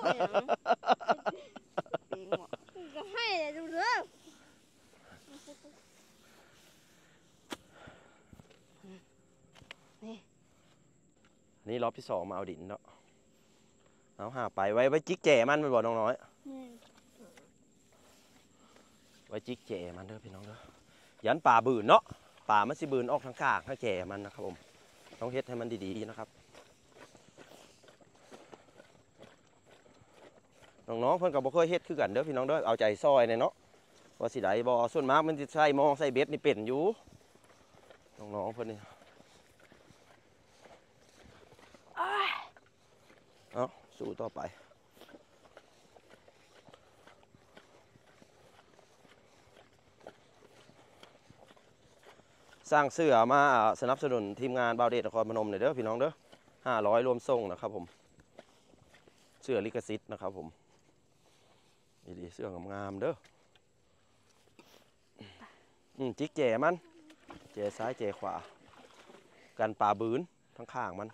เอาหยังเปงบ่ก็ให้เลยดูเด้อนี่รอบที่สองมาเอาดินเนาะเอาหาไปไว้ไว้จิกแจมันไปบ่น้องน้อยนี่ไว้จิกแจมันเด้อพี่น้องเด้อยันป่าบืนเนาะป่ามันสิบืนออกทางกลางให้แจมันนะครับผมต้องเฮ็ดให้มันดีๆนะครับน้องๆเพิ่นก็บ่เคยเฮ็ดคือกันเด้อพี่น้องเด้อเอาใจซอยเนี่ยเนาะว่าสิได้บ่ส่วนมากมันสิใส่หมองใส่เบ็ดนี่เป็นอยู่น้องๆเพิ่นนี่เอาสู้ต่อไป สร้างเสื้อมาสนับสนุนทีมงานบาวเดชนครพนมหน่อยเด้อพี่น้องเด้อห้าร้อยรวมส่งนะครับผม เสื้อลิขสิทธิ์นะครับผมนี่ดีเสื้องามๆเด้อจิกแจมันแจซ้ายแจขวา กันป่าบืนทั้งข้างมัน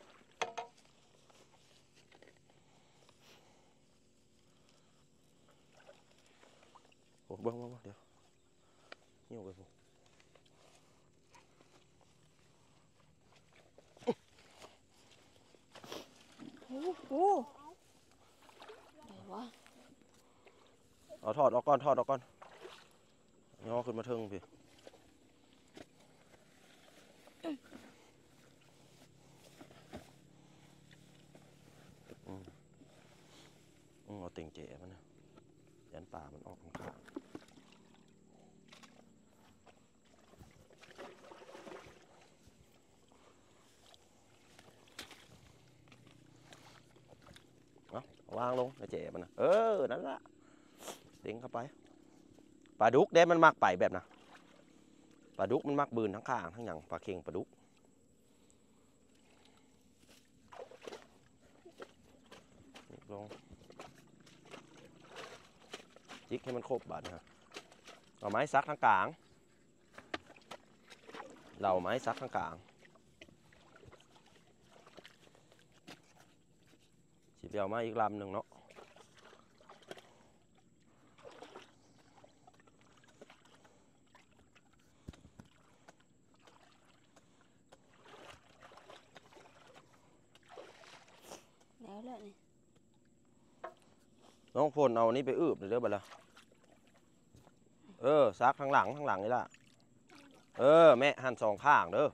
โอ้เบิ้งเบิ้งเดี๋ยวเหี่ยวไปพวก โอ้โหไหนวะเอาถอดออกก่อนถอดออกก่อนย่อขึ้นมาเทิงพี่อืมอืมเอาเต่งเจ๋มันนะยันป่ามันออกข้างๆเอาเอา วางลงในเจ๋มันนะเออ นั่นละเด้งเข้าไป ปลาดุกเด้มันมักไปแบบนะปลาดุกมันมักบืนทั้งข้างทั้งอย่างปลาเค็งปลาดุกลงจิกให้มันครบบาดนะฮะเอาไม้ซักทั้งกลาง เราไม้ซักทั้งกลาง เดียวมาอีกลำหนึ่งเนาะแล้วแหละนี่น้องพลเอานี่ไปอืบเด้อบัดละเออซักข้างหลังข้างหลังนี่ล่ะ เออ แม่หั่นสองข้างเด้อ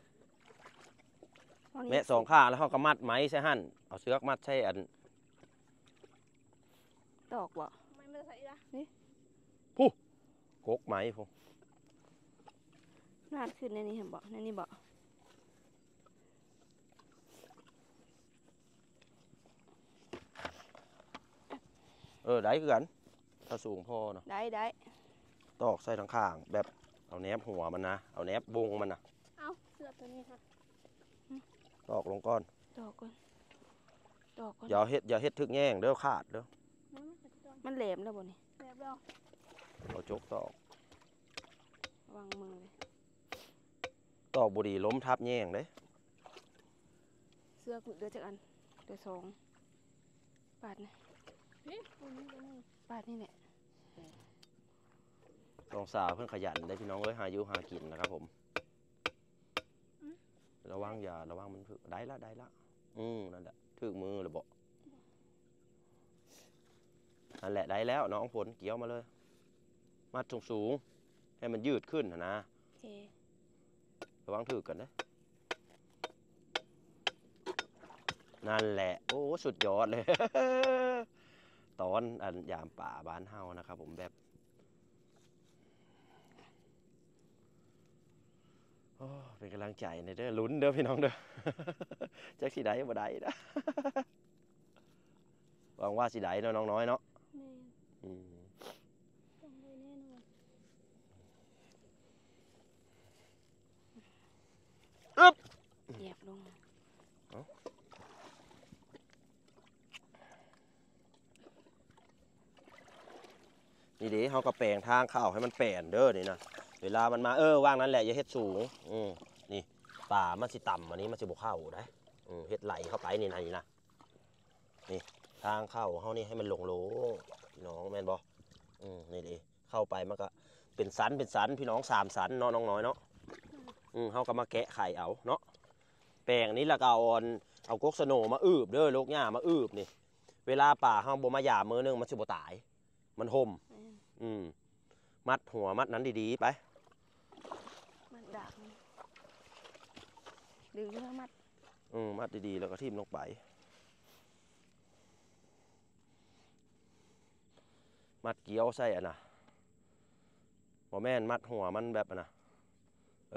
เอานี่แม่สองข้างแล้วเขาก็มัดไหมใช่หั่นเอาเสือกมัดใช่อัน ตอกบ่ไม่ไม่ใส่ละกกไหมพวกนาดขึ้นในนี้เห็นบ่ในนี้บ่เออได้คือกัน ถ้าสูงพอเนาะได้ได้ตอกใส่ทั้งข้าง แบบเอาแนบหัวมันนะ เอาแนบวงมันนะเอาเสื้อตัวนี้ค่ะตอกลงก้อนตอกก่อนดอกก่อนอย่าเฮ็ดอย่าเฮ็ดทึกแง่งเด้อขาดเด้อ มันไม่เป็นต้นมันแหลมแล้วบ่นี่แบบเราเอาจกตอกวางมือเลยตอกบุดีล้มทับแง่งเด้เสื้อกูเดือจักอันเดือสองบาทนี่นี่ตัวนี้ตัวนี้บาทนี่แหละน้องสาวเพิ่นขยันได้พี่น้องเอ้ยหาอยู่หากินนะครับผม ระวังอย่าระวังมันถึกได้ละได้ละอืมนั่นแหละถึกมือเลยบ่ นั่นแหละได้แล้วน้องฝนเกี่ยวมาเลย มัดสูงสูงๆให้มันยืดขึ้นนะนะโอเคระวังถึกกันนะนั่นแหละ โอ้สุดยอดเลย ตอนอันยามป่าบ้านเฮานะครับผมแบบโอ้เป็นกำลังใจในเด้อลุ้นเด้อพี่น้องเด้อจักสิได้บ่ได้นะหวังว่าสิได้เนาะน้องน้อยเนาะ แม่ อืม ต้องได้แน่นอน เหยียบลงนี่ดิเขาก็แปลงทางเข้าให้มันแปลนเด้อนี่นะเวลามันมาเออว่างนั้นแหละอย่าเฮ็ดสูงอืมนี่ป่ามันสิต่ำอันนี้มันสิบ่เข้าได้อืมเฮ็ดไหลเข้าไปนี่นะนี่นะนี่ทางเข้าเขานี่ให้มันลงโลงพี่น้องแม่นบ่อืมนี่ดิเข้าไปมันก็เป็นสันเป็นสันพี่น้องสามสันเนาะน้องน้อยเนาะ อืมเขาก็มาแกะไข่เอาเนาะแปลงนี้แล้วก็เอาอันเอากกสโนมาอืบเด้อลูกหญ้ามาอืบนี่เวลาป่าเฮาบ่มาหยามมือนึงมันสิบ่ตาย มันห่มแม่นอืมมัดหัวมัดนั้นดีๆไป มันดากมันดึงขึ้นมามัดอืมมัดดีๆแล้วก็ทิ่มลงไป มัดเกี้ยวใส่อะนะบ่แม่นมัดหัวมันแบบอะนะ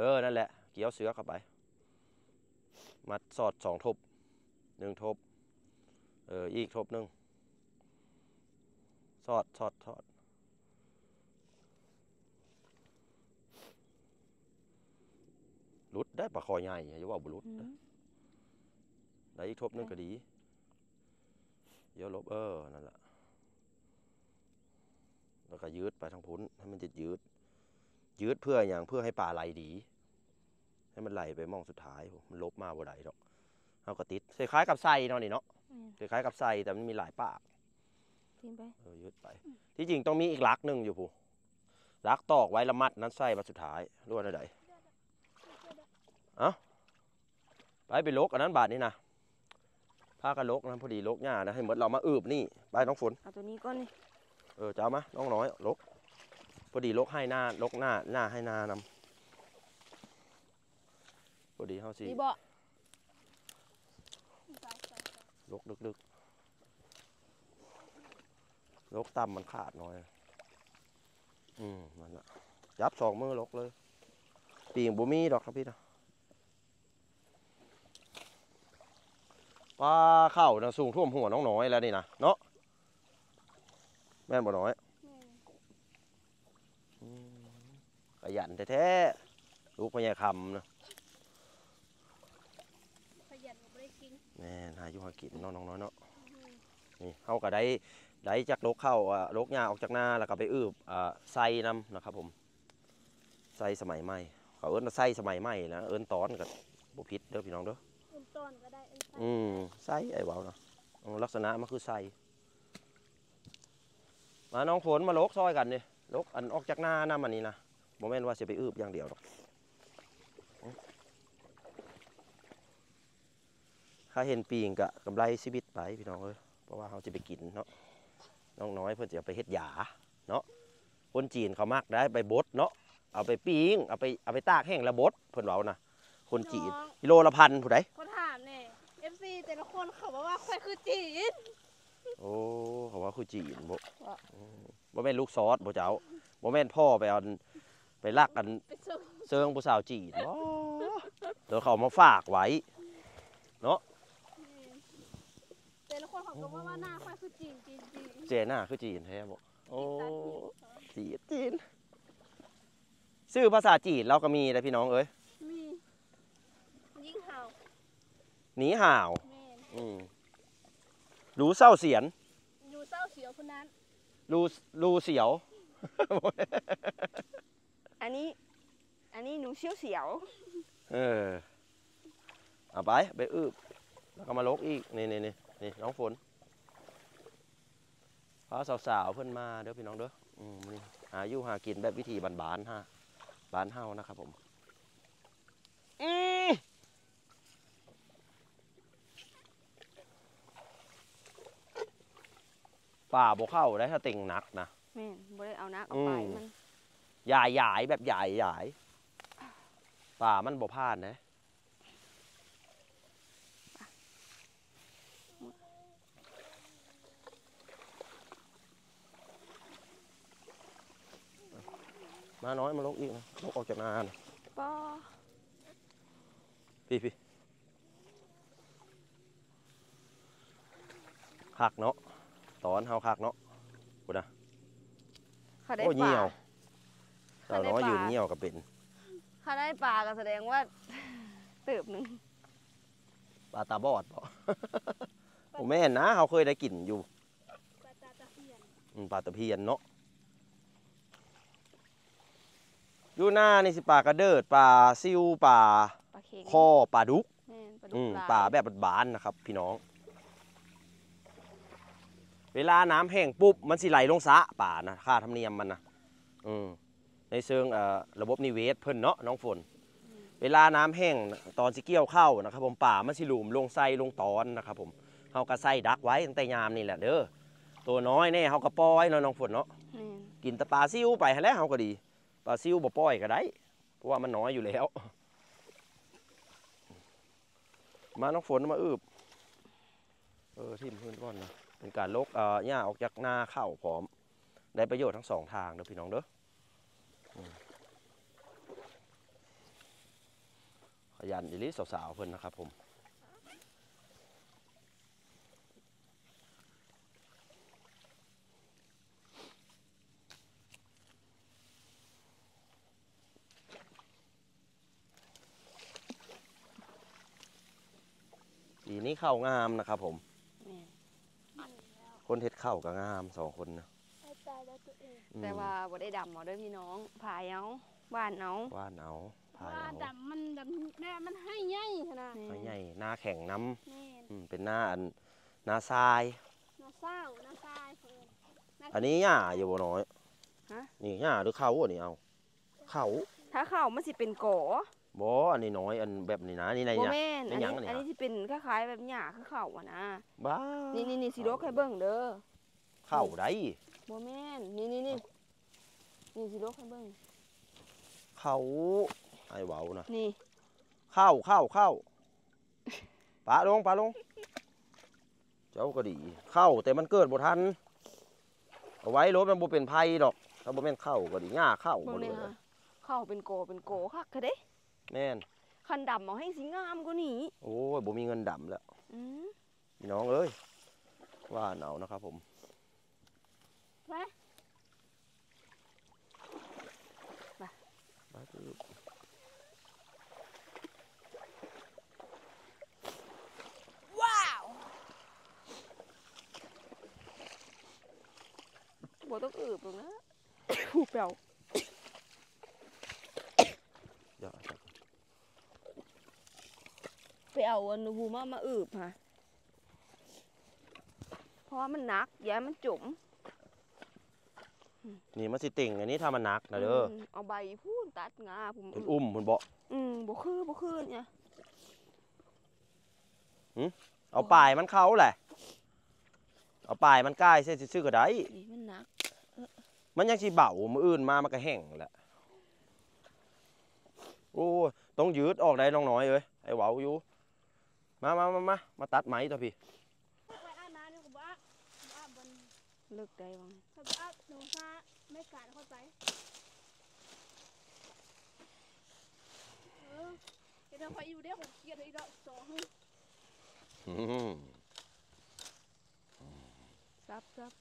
เออ นั่นแหละ เกี้ยวเสือเข้าไป มัดสอดสองทบหนึ่งทบ เออ อีกทบหนึ่งสอดสอดสอดรุดได้ปลาคอใหญ่อย่าว่าบุรุษอืนะมได้อีกทบหนึงก็ดีเดี๋ยวลบเออ นั่นแหละ แล้วก็ยืดไปทางพุ้นให้มันจะยืด ยืดเพื่ออย่างเพื่อให้ปลาไหลดี ให้มันไหลไปหมองสุดท้ายโหมันลบมาบ่ได้ดอกเอากระติดคล้ายๆกับไส้เนาะนี่เนาะแม่นคล้ายๆกับไส้แต่มันมีหลายปากทิ้งไปเออยืดไป ที่จริงต้องมีอีกลักหนึ่งอยู่ผู้ลักตอกไว้และมัดนั้นไส้มาสุดท้ายรวดได้เอ้าไปไปลกอันนั้นบาทนี่นะผ้ากันลกนะพอดีลกหญ้านะให้หมดเรามาอืบนี่ไปน้องฝนเอาตัวนี้ก่อนนี่เออจะเอามาน้องน้อยลก พอดีลกให้หน้าลกหน้าหน้าให้หน้านำพอดีเฮาสิดีบ่ใส่ใส่ใส่ลกลึกๆลกต่ำมันขาดหน่อย อืมนั่นแหละจับสองมือลกเลยปีงบ่มีดอกครับพี่นะปลาเข้านะสูงท่วมหัวน้องน้อยแล้วนี่นะเนาะแม่นบ่น้อย แม่ ขยันแท้ๆลูกพญาคำนะขยันก็ไม่ได้กินแม่นหาอยู่หากินเนาะน้องน้อยเนาะอืมนี่เขาก็ได้ได้จากลกเข้าอะลกหญ้าออกจากหน้าแล้วก็ไปอืบอ่าไส้น้ำนะครับผมไส้สมัยใหม่เขาเอิ้นว่าไส้สมัยใหม่นะเอิ้นตอนกับบุพิษเด้อพี่น้องเด้อเอ็นต้นก็ได้เอ็นไส้อืมไส้ไอ้เบาเนาะอืมลักษณะมันคือไส้มาน้องฝนมาลกซอยกันนี่ลกอันออกจากหน้าน้ำอันนี้นะ โมเมนว่าจะไปอืบอย่างเดียวหรอกอืมถ้าเห็นปีงกะกำไรชีวิตไปพี่น้องเอ้ยเพราะว่าเขาจะไปกินเนาะน้องน้อยเพื่อนจะเอาไปเฮ็ดยาเนาะคนจีนเขามักได้ไปบดเนาะเอาไปปิ้งเอาไปเอาไปตากแห้งแล้วบดเพื่อนเว้านะคนจีนน้องกิโลละพันผู้ใดเขาถามเนี่ย FC แต่ละคนเขาบอกว่าใครคือจีนโอ้เขาว่าคือจีนบ่อืมบ่แม่นลูกซอสบ่เจ้าบ่แม่นพ่อไปเอาอัน ไปลักกันไปส่งเซิงผู้สาวจีนบ่เดี๋ยวเขาเอามาฝากไว้แต่ละคนเขาก็ว่าว่าหน้าใครคือจีนจีนจีนเจน่าคือจีนแท้บ่โอ้จีนจีนจีนชื่อภาษาจีนเราก็มีนะพี่น้องเอ้ยมียิ่งเห่าหนีห่าวแม่นอืมรูเศร้าเสียนอยู่เศร้าเสียวคนนั้นรูรูเสียวอั นนี้ อันนี้หนูเสียวเสียวเออเอาไปไปอึบแล้วก็มาลกอีกนี่นี่นี่นี่น้องฝนพาสาวๆเพื่อนมาเด้อพี่น้องเด้ออืมนี่หาอยู่หากินแบบวิธีบานๆฮะบ้านเฮานะครับผมอืมป่าบ่เข้าได้ถ้าเต็งหนักนะแม่นบ่ได้เอานักเอาไปอืมมัน ใหญ่ใหญ่แบบใหญ่ใหญ่ป่ามันบ่พลาดนะมาน้อยมาลกอีกนะลกออกจากนานะป้อพี่พี่คักเนาะตอนเฮาคักเนาะเขาได้โอ้ปเหี่ลายวสาวน้อย เขาได้ปลายืยืนเหี่ยวกับเป็นเขาได้ปลาก็แสดงว่าเติบหนึ่งปลาตาบอดบ่ผมแม่นนะ เขาเคยได้กลิ่นอยู่ปลาตาตะเพียนอืมปลาตะเพียนเนาะอยู่หน้านี่สิปลากระเดิดปลาซิวปลาปลาเค็งข้อปลาดุกแม่นปลาดุอืกมลายปลาแบบบานๆนะครับ พี่น้อง เวลาน้ำแห้งปุ๊บมันสิไหลลงสระป่านะค่าธรรมเนียมมันนะอืม ในเชิงเอ่อระบบนิเวศเพิ่นเนาะน้องฝน เวลาน้ำแห้งตอนสิเกี่ยวเข้าวนะครับ ผมป่ามันสิหลุมลงไส้ลงตอนนะครับ ผมเฮาก็ใส่ดักไว้ตั้งแต่ยามนี่แหละเด้อตัวน้อยแน่เฮาก็ปล่อยเนาะน้องฝนเนาะแม่นกินแต่ปลาซิวไปหั้นแหล้วเฮาก็ดีปลาซิวบ่ปล่อยก็ได้เพราะว่ามันน้อยอยู่แล้ว มาน้องฝนมาอึบเออทิมพื้นก่อนนะเป็นการลกเอ่อหญ้าออกจากนาข้าวพร้อม ได้ประโยชน์ทั้งสองทางเด้อพี่น้องเด้ออื ขยันอีหลิสาวๆเพิ่นนะครับผมปีนี้ข้าวงามนะครับผมแม่นคนเฮ็ดข้าวก็งามสองคนนะไอ้ตายแล้วตัวเองอืมแต่ว่าบ่ได้ดำเอาเด้อพี่น้องผายเอาบ้านเอาว่านเอา พายว่าเอาดำมันดำแม่มันให้ใหญ่ขนาดแม่ไม่นใหญ่หน้าแข็งน้แม่นำอืมเป็นหน้าอันหน้าทราย น้าเศร้าน้าทรายเพิ่นน้าอันนี้หญ้าอยู่บ่น้อยฮะ นี่หญ้าหรือเขาอันนี้เอา เขาถ้าเข้ามันสิเป็นโกอบ่อันนี้น้อยอันแบบนี้นะนี่อะไรบ่เนี่ยแม่นเป็อันนหยังนี้อันนี้ อันนี้สิเป็นคล้ายๆแบบหญ้าคือเข้าอะนะบ้านี่นี่นี่สิลกให้เบิ่งเด้อเข้าได้บ่แม่นนี่นี่นี่นี่สิลกให้เบิ่งเขา ไอ้เว้านะนี่เข้าเข้าเข้าปะลงปะลง เจ้าก็ดี เข้าแต่มันเกิดบ่ทัน เอาไว้รถมันบ่เป็นภัยดอก ถ้าบ่แม่นเข้าก็ดีหญ้าเข้าเบิ่บ่งเลนี่ยค่ะเข้าเป็นโกเป็นโกคักกะเด้แม่นคันดำเอาให้สิงามกว่านี้โอ้ยบ่มีเงินดำแล้วอืมพี่น้องเอ้ยว่าหนาวนะครับผมไปไปคือ ว้าว บ่ต้องอืบหรอกนะผูเปล่าเดี๋ยวเอาจับไปเอาอันนูบูมามาอืบฮะเพราะว่ามันหนักอย่าให้มันจุ่มนี่มันสิติ่งอันนี้ถ้ามันหนักนะเด้อมเอาใบพูนตัดงาผมมันอุ้มมันบ่อืมบ่คือบ่คือเนี่ยเอาปลายมันเข้าแหละ เอาปลายมันใกล้เส้นซื่อๆก็ได้นี่มันหนัก มันยังสิเบามืออื่นมามันก็แห้งแหละโอ้ยต้องยืดออกได้น้องน้อยเอ้ยไอ้เว้าอยู่มามามามามาตัดไหมตัวพี่ไปอาบน้ำนี่กูบ้าบ้าบนเลิกได้วังถ้าบ้าหนูฟ้าไม่กล้าเข้าไปเออเดี๋ยวเราไปอยู่เดี๋ยวผมเครียดอีกแล้วสองอืมซับซับ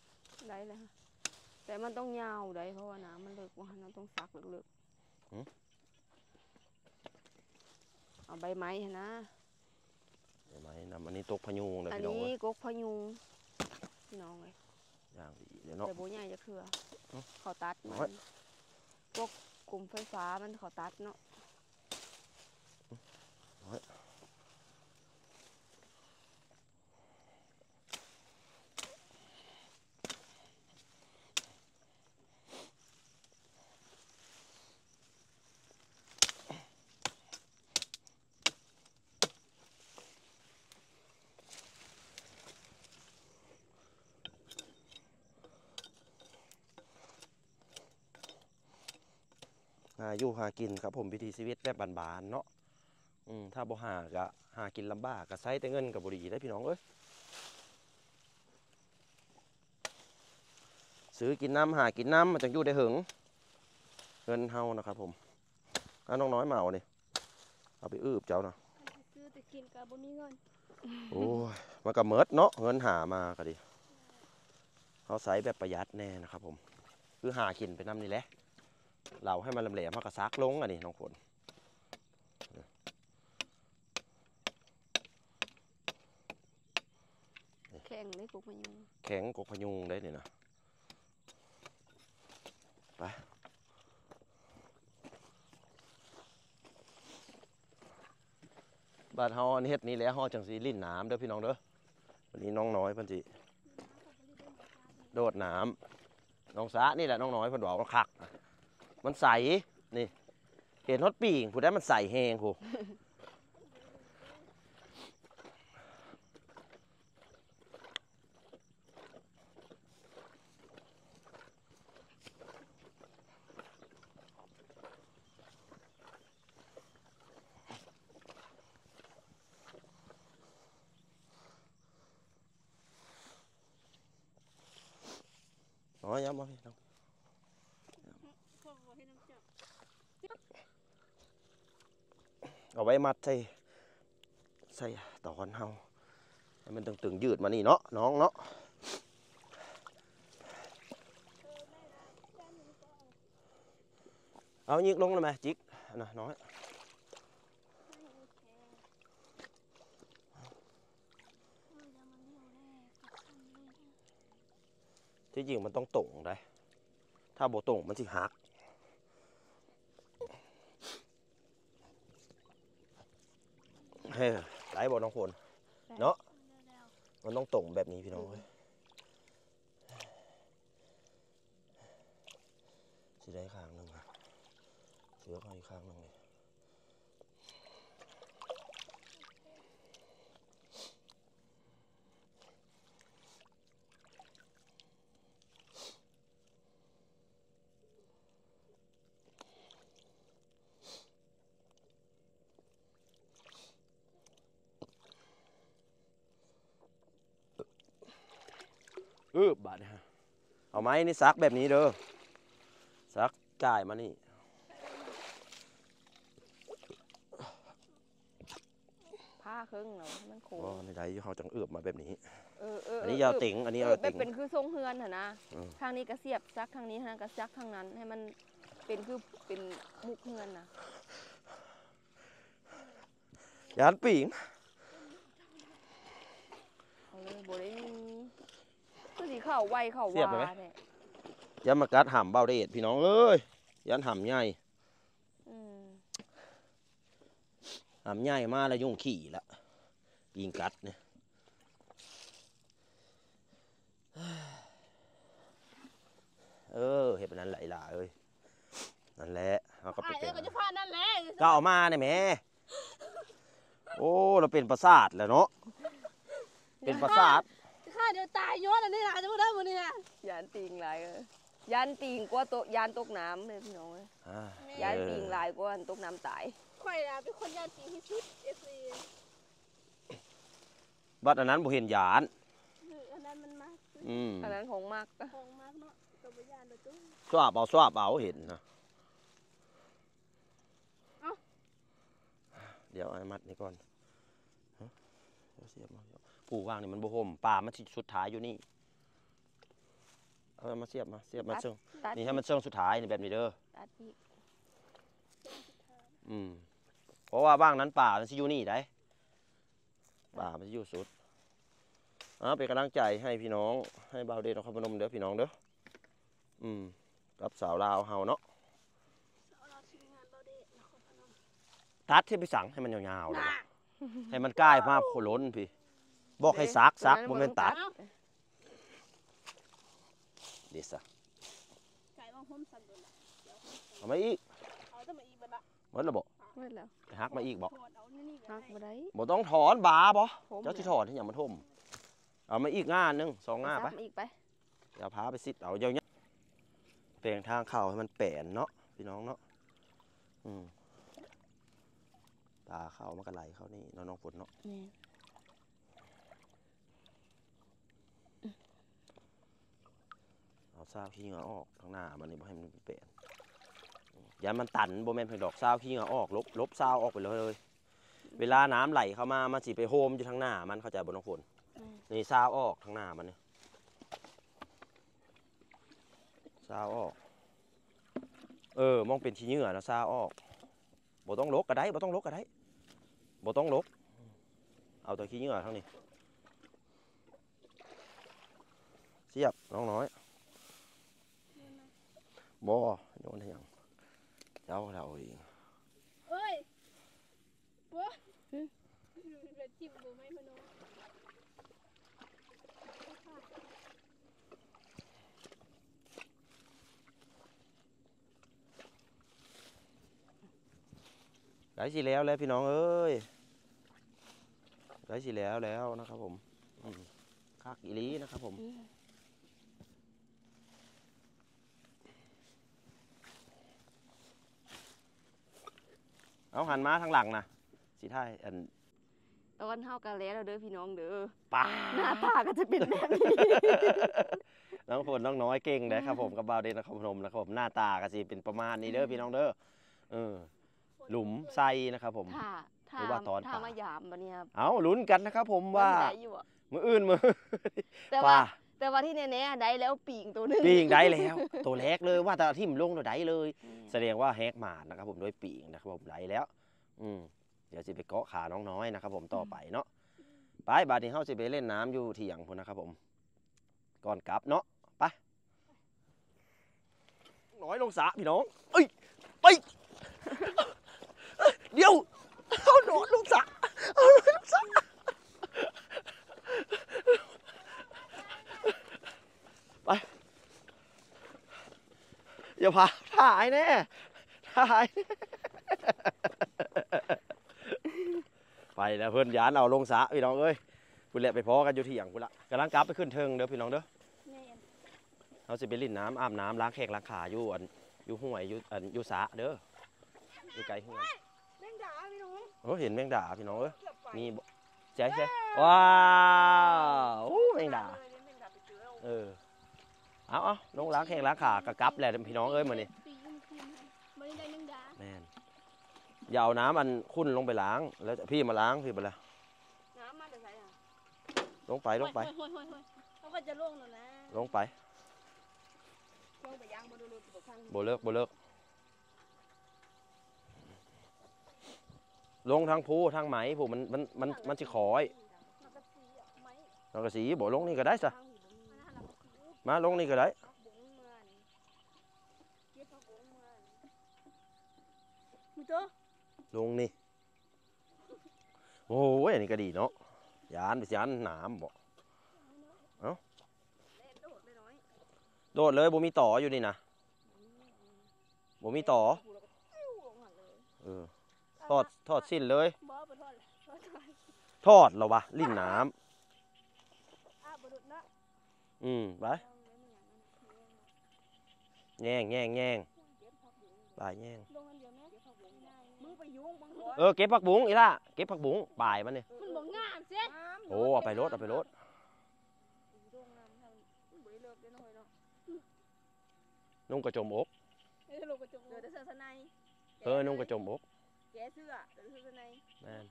ได้เลยฮะ แต่มันต้องยาวได้เพราะว่าน้ำมันเลิกว่าเราต้องซักเลิกๆเอาใบไม้หั่นนะ เดี๋ยวไหมนำอันนี้ตกพะยุงเลยอันพี่น้องนี้เอ้ยกกพะยุงพี่น้องเลยอย่างดีเดี๋ยวเนาะ แต่โบใหญ่จะเคือเอ้าเขาตัดมัน้อยนพวกกลุ่มไฟฟ้ามันเขาตัดเนาะ หาอยู่หากินครับผมวิถีชีวิตแบบบานๆเนาะอืมถ้าบ่หาก็หากินลำบากก็ใช้แต่เงินกับบุหรี่ได้พี่น้องเอ้ยซื้อกินน้ำหากินน้ำมันจังอยู่ได้หึงเงินเฮานะครับผมถ้าน้องน้อยเมาเนี่ยเอาไปอืบเจ้านะซื้อแต่กินกับบ่มีเงินโอ้ยมันก็เมิดเนาะเงินหามาก็ดีเขาใส่แบบประหยัดแน่นะครับผม คือหากินไปน้ำนี่แหละ เราให้มันลำแหลมเขาก็ซักลงอันนี้น้องฝนแข่งได้กุกมันยุงแข็งกกพยุงได้นี่นะไปบ้านเฮาอันเฮ็ดนี้แหล้วเฮาจังสีลิ่นน้ำเด้อพี่น้องเด้อวันนี้น้องน้อยเพิ่นสิโดดน้ำน้องสานี่แหละน้องน้อยเพิ่นบอกว่าคักนะ มันใสนี่ เห็นฮอดปีงผู้ได้มันใสแฮงผู้น้อยย้ำมาพี่น้อง พ่อบ่ให้น้ำจับ เอาไว้มัดใส่ใส่ตอนเฮาให้มันตึงๆยืดมานี่เนาะน้องเนาะเอายิกลงเลยไหมจิกนะน้อยที่จริงมันต้องตรงได้ ถ้าโบตรงมันสิหัก เฮ้ยไหลบ่น้องฝนเนาะมันต้องตรงแบบนี้พี่น้องเว้ยสิได้ข้างหนึ่งอะเสือเข้าอีกข้างหนึ่งเลย ออบาดเนี่ยฮะเอาไม้นี่ซักแบบนี้เด้อซักจ่ายมานี่ผ้าครึ่งเนาะให้มันโค้งก็ในใจเขาจังเอือบมาแบบนี้ เออเอออัอันนี้ยาวติ่งอันนี้ยาวแบติ่บงเป็นคือทรงเฮือนเหรอนะอืมทางนี้ก็เสียบซักทางนี้ทางนั้นก็ซักทางนั้น ให้มันเป็นคือเป็นมุกเฮือนนะยานปิงเอาเลยบ่ได้มี คือสิเข้าไวเข้าเสียบวาเลยไหมเนี่ยยันมากัดห่ำเบาเดชพี่น้องเอ้ยยันห่ำใหญ่อืมห่ำใหญ่มาแล้วยุ่งขี่ละปิงกัดเนี่ยเออเห็นแบบนั้นไหลหล่ะเอ้ยนั่นแหละเอาก็ไปอ่าเป็เอ้นยก็จะพานั่นแหละก็เอามาเนี่ยแหม่โอ้เราเป็นประสาทแล้วเนาะเป็นประสาท ข้าเดี๋ยวตายย้อนอันนี้ล่ะจะบ่ได้มื้อนี้น่ะยานปิงหลายเออยานปิงกว่าโตะยานตกน้ำเลยพี่น้องเอ้ยอ่ายานเออปิงหลายกว่าอันตกน้ำตาย ข่อยน่ะเป็นคนย่านปีที่สุด FC บัดอันนั้นบ่เห็นยานเอออันนั้นมันมากอืมอันนั้นของมากของมากเนาะก็บ่ย่านเลยตุ้สวาบเอาสวาบเอาเห็นนะเอ้าเดี๋ยวไอ้มัดนี่ก่อนฮะเดี๋ยวเสียบมาเดี๋ยว ผู้ว่างนี่มันบ่ห่มป่ามันสิสุดท้ายอยู่นี่เอามาเสียบมาเสียบมาเชิงตัดนี่ให้มันเชิงสุดท้ายนี่แบบนี้เด้อตัดอีกอืมเพราะว่าว่างนั้นป่ามันสิอยู่นี่ได้ป่ามันสิอยู่สุดเอาเป็นกำลังใจให้พี่น้องให้บ่าวเดชนครพนมเด้อพี่น้องเด้ออืมกับสาวลาวเฮาเนาะเอาเราทีมงานเบาเดชนครพนมตัดให้ไปสั่งให้มันยาวๆเลยว่ะให้มันใกล้มาโคล้นพี่ บอกให้ซักซักบ่แม่นตัดเดิซะไก่บางพุ่มสั่นโดนละเอามาอีกเอาจะมาอีกบัดละหมดแล้วบ่เมื่อแล้วไปหักมาอีกบ่โคตรเอานี่นี่กัหันกบ่ได้บ่ต้องถอนบาบ่ผมเจ้าที่ถอนที่หยังมาท่มเอามาอีกงานหนึงสองงานไปซับอีกไปอย่าพาไปซิดเอาเยอะๆแปลงทางเข้าให้มันแปลนเนาะพี่น้องเนาะอืมตาเข้ามันก็ไหลเข้านี่เนาะน้องฝนเนาะ แม่น เอา ซาวขี้เหงาออกทางหน้ามันนี่บ่ให้มันแปลนอืมอย่ามันตันบ่แม่นเพิ่นดอกซาวขี้เหงาออกลบลบซาวออกไปเลย เวลาน้ำไหลเข้ามามันสิไปโฮมอยู่ทางหน้ามันเข้าใจบ่น้องฝนแม่นนี่ซาวออกทางหน้ามันนี่ซาวออก เออมองเป็นขี้เหงื่อนะซาวออกบ่ต้องลกก็ได้บ่ต้องลกก็ได้บ่ต้องลก เอาแต่ขี้เหงื่อเท่านี้เสียบน้องน้อย บ่โยนให้หยังเจ้าเราเองเอ้ยบัวเป็นจิ้มบัวไหมพนมได้สิแล้วแล้วพี่น้องเอ้ยได้สิแล้วแล้วนะครับผมอืมคักอีหลีนะครับผม เอาหันมาทางหลังนะสิท่ายอันตอนเฮากันแล้วเด้อพี่น้องเด้อป้าหน้าตาก็จะเป็นแบบนี้น้องฝนน้องน้อยเก่งนะครับผมกับบาวเดนนครพนมนะครับผมหน้าตาก็สิเป็นประมาณนี้เด้อพี่น้องเด้อเออหลุมไส้นะครับผมถ้าถ้าหรือว่าตอนถ้าป่ามมายามบัดเนี้ยเอาลุ้นกันนะครับผมว่าได้อยู่อะมืออื่นมือแต่ว่าว่า แต่ว่าที่แน่ๆได้แล้วปีงตัวหนึง ปีงได้แล้ว ตัวแรกเลยว่าแต่ทิ่มลงตัวได้เลย แสดงว่าแฮกหมาดนะครับ ผมด้วยปีกนะครับผมไหลแล้ว อืมเดี๋ยวสิไปเกาะขาน้องน้อยนะครับ ผมต่อไปเนาะไปบาดนี้เฮาสิไปเล่นน้ำอยู่เถียงพุ่นนะครับผม ก่อนกลับเนาะไปน้อยลงสระพี่น้องเอ้ยไปเอ้ยเดี๋ยวเอาหนอนลงสระเอาหนอนลงสระไป อย่าพาถ่ายแน่ถ่ายแน่ไปแล้วเพื่อนยานเอาลงสระพี่น้องเอ้ยพุ่นแหละไปพอกันอยู่เที่ยงพุ่นละกำลังกลับไปขึ้นเทิงเด้อพี่น้องเด้อแม่นเราสิไปเลินน้ำอาบน้ำล้างแขกล้างขาอยู่อันอยู่ห้วยอยู่อันอยู่สระเด้ออยู่ไกลห้วยแมงดาพี่น้องโอ้เห็นแมงดาพี่น้องเอ้ยเกือบไปมีบ่ใช่ใช่ว้าวอู้แมงดาเลยแมงดาไปเจอแล้วเออ เอาเอาลงล้างแขกล้างขากระกลับแหละพี่น้องเอ้ยมานี่ปีนคืนไม่ได้นึ่งดาแม่นอย่าเอาน้ำอันขุ่นลงไปล้าง แล้วพี่มาล้างพี่ไปละน้ำมาแต่ไสอะลงไปลงไปห้อยห้อยห้อยเขาก็จะล่วงแล้วนะลงไปลงไปยางบ่ดูรถบ่ข้างโบเลิกโบเลิกลงทางภูทางไหมผูมันมันมันมันจะขอยมันก็สีอะไหมเราก็สีบ่ลงนี่ก็ได้ซะ มาลงนี่ก็ได้ผักบุ้งเมือนเก็บผักบุ้งเมือนมึงเจ้าลงนี่โอ้ยอันนี้ก็ดีเนาะยานไปยานหนามบ่เล่นโดดไปน้อยโดดเลยบ่มีต่ออยู่นี่นะบ่มีต่อผูแล้วก็ติ้วลงหันเลยเออทอดทอดสิ้นเลยบอสไปทอดเลยทอดทอดทอดแล้ววะลิ้นน้อะบดุดนะำอืมไป แง่งแง่งแง่งปลายแง่งเดียวแม่เก็บผักบุ้งมึงไปยุ่งบังหัวเออเก็บผักบุ้งอีล่ะเก็บผักบุ้งปลายมันเนี่ยมันบอกงามเสียโอ้เอาไปรถเอาไปรถนุ่งกระจมอกเออนุ่งกระจมอกเออลงกระจกเหลือแต่เสื้อสไนเออนุ่งกระจมอกแกเสื้อเหลือแต่เสื้อสไนแม่น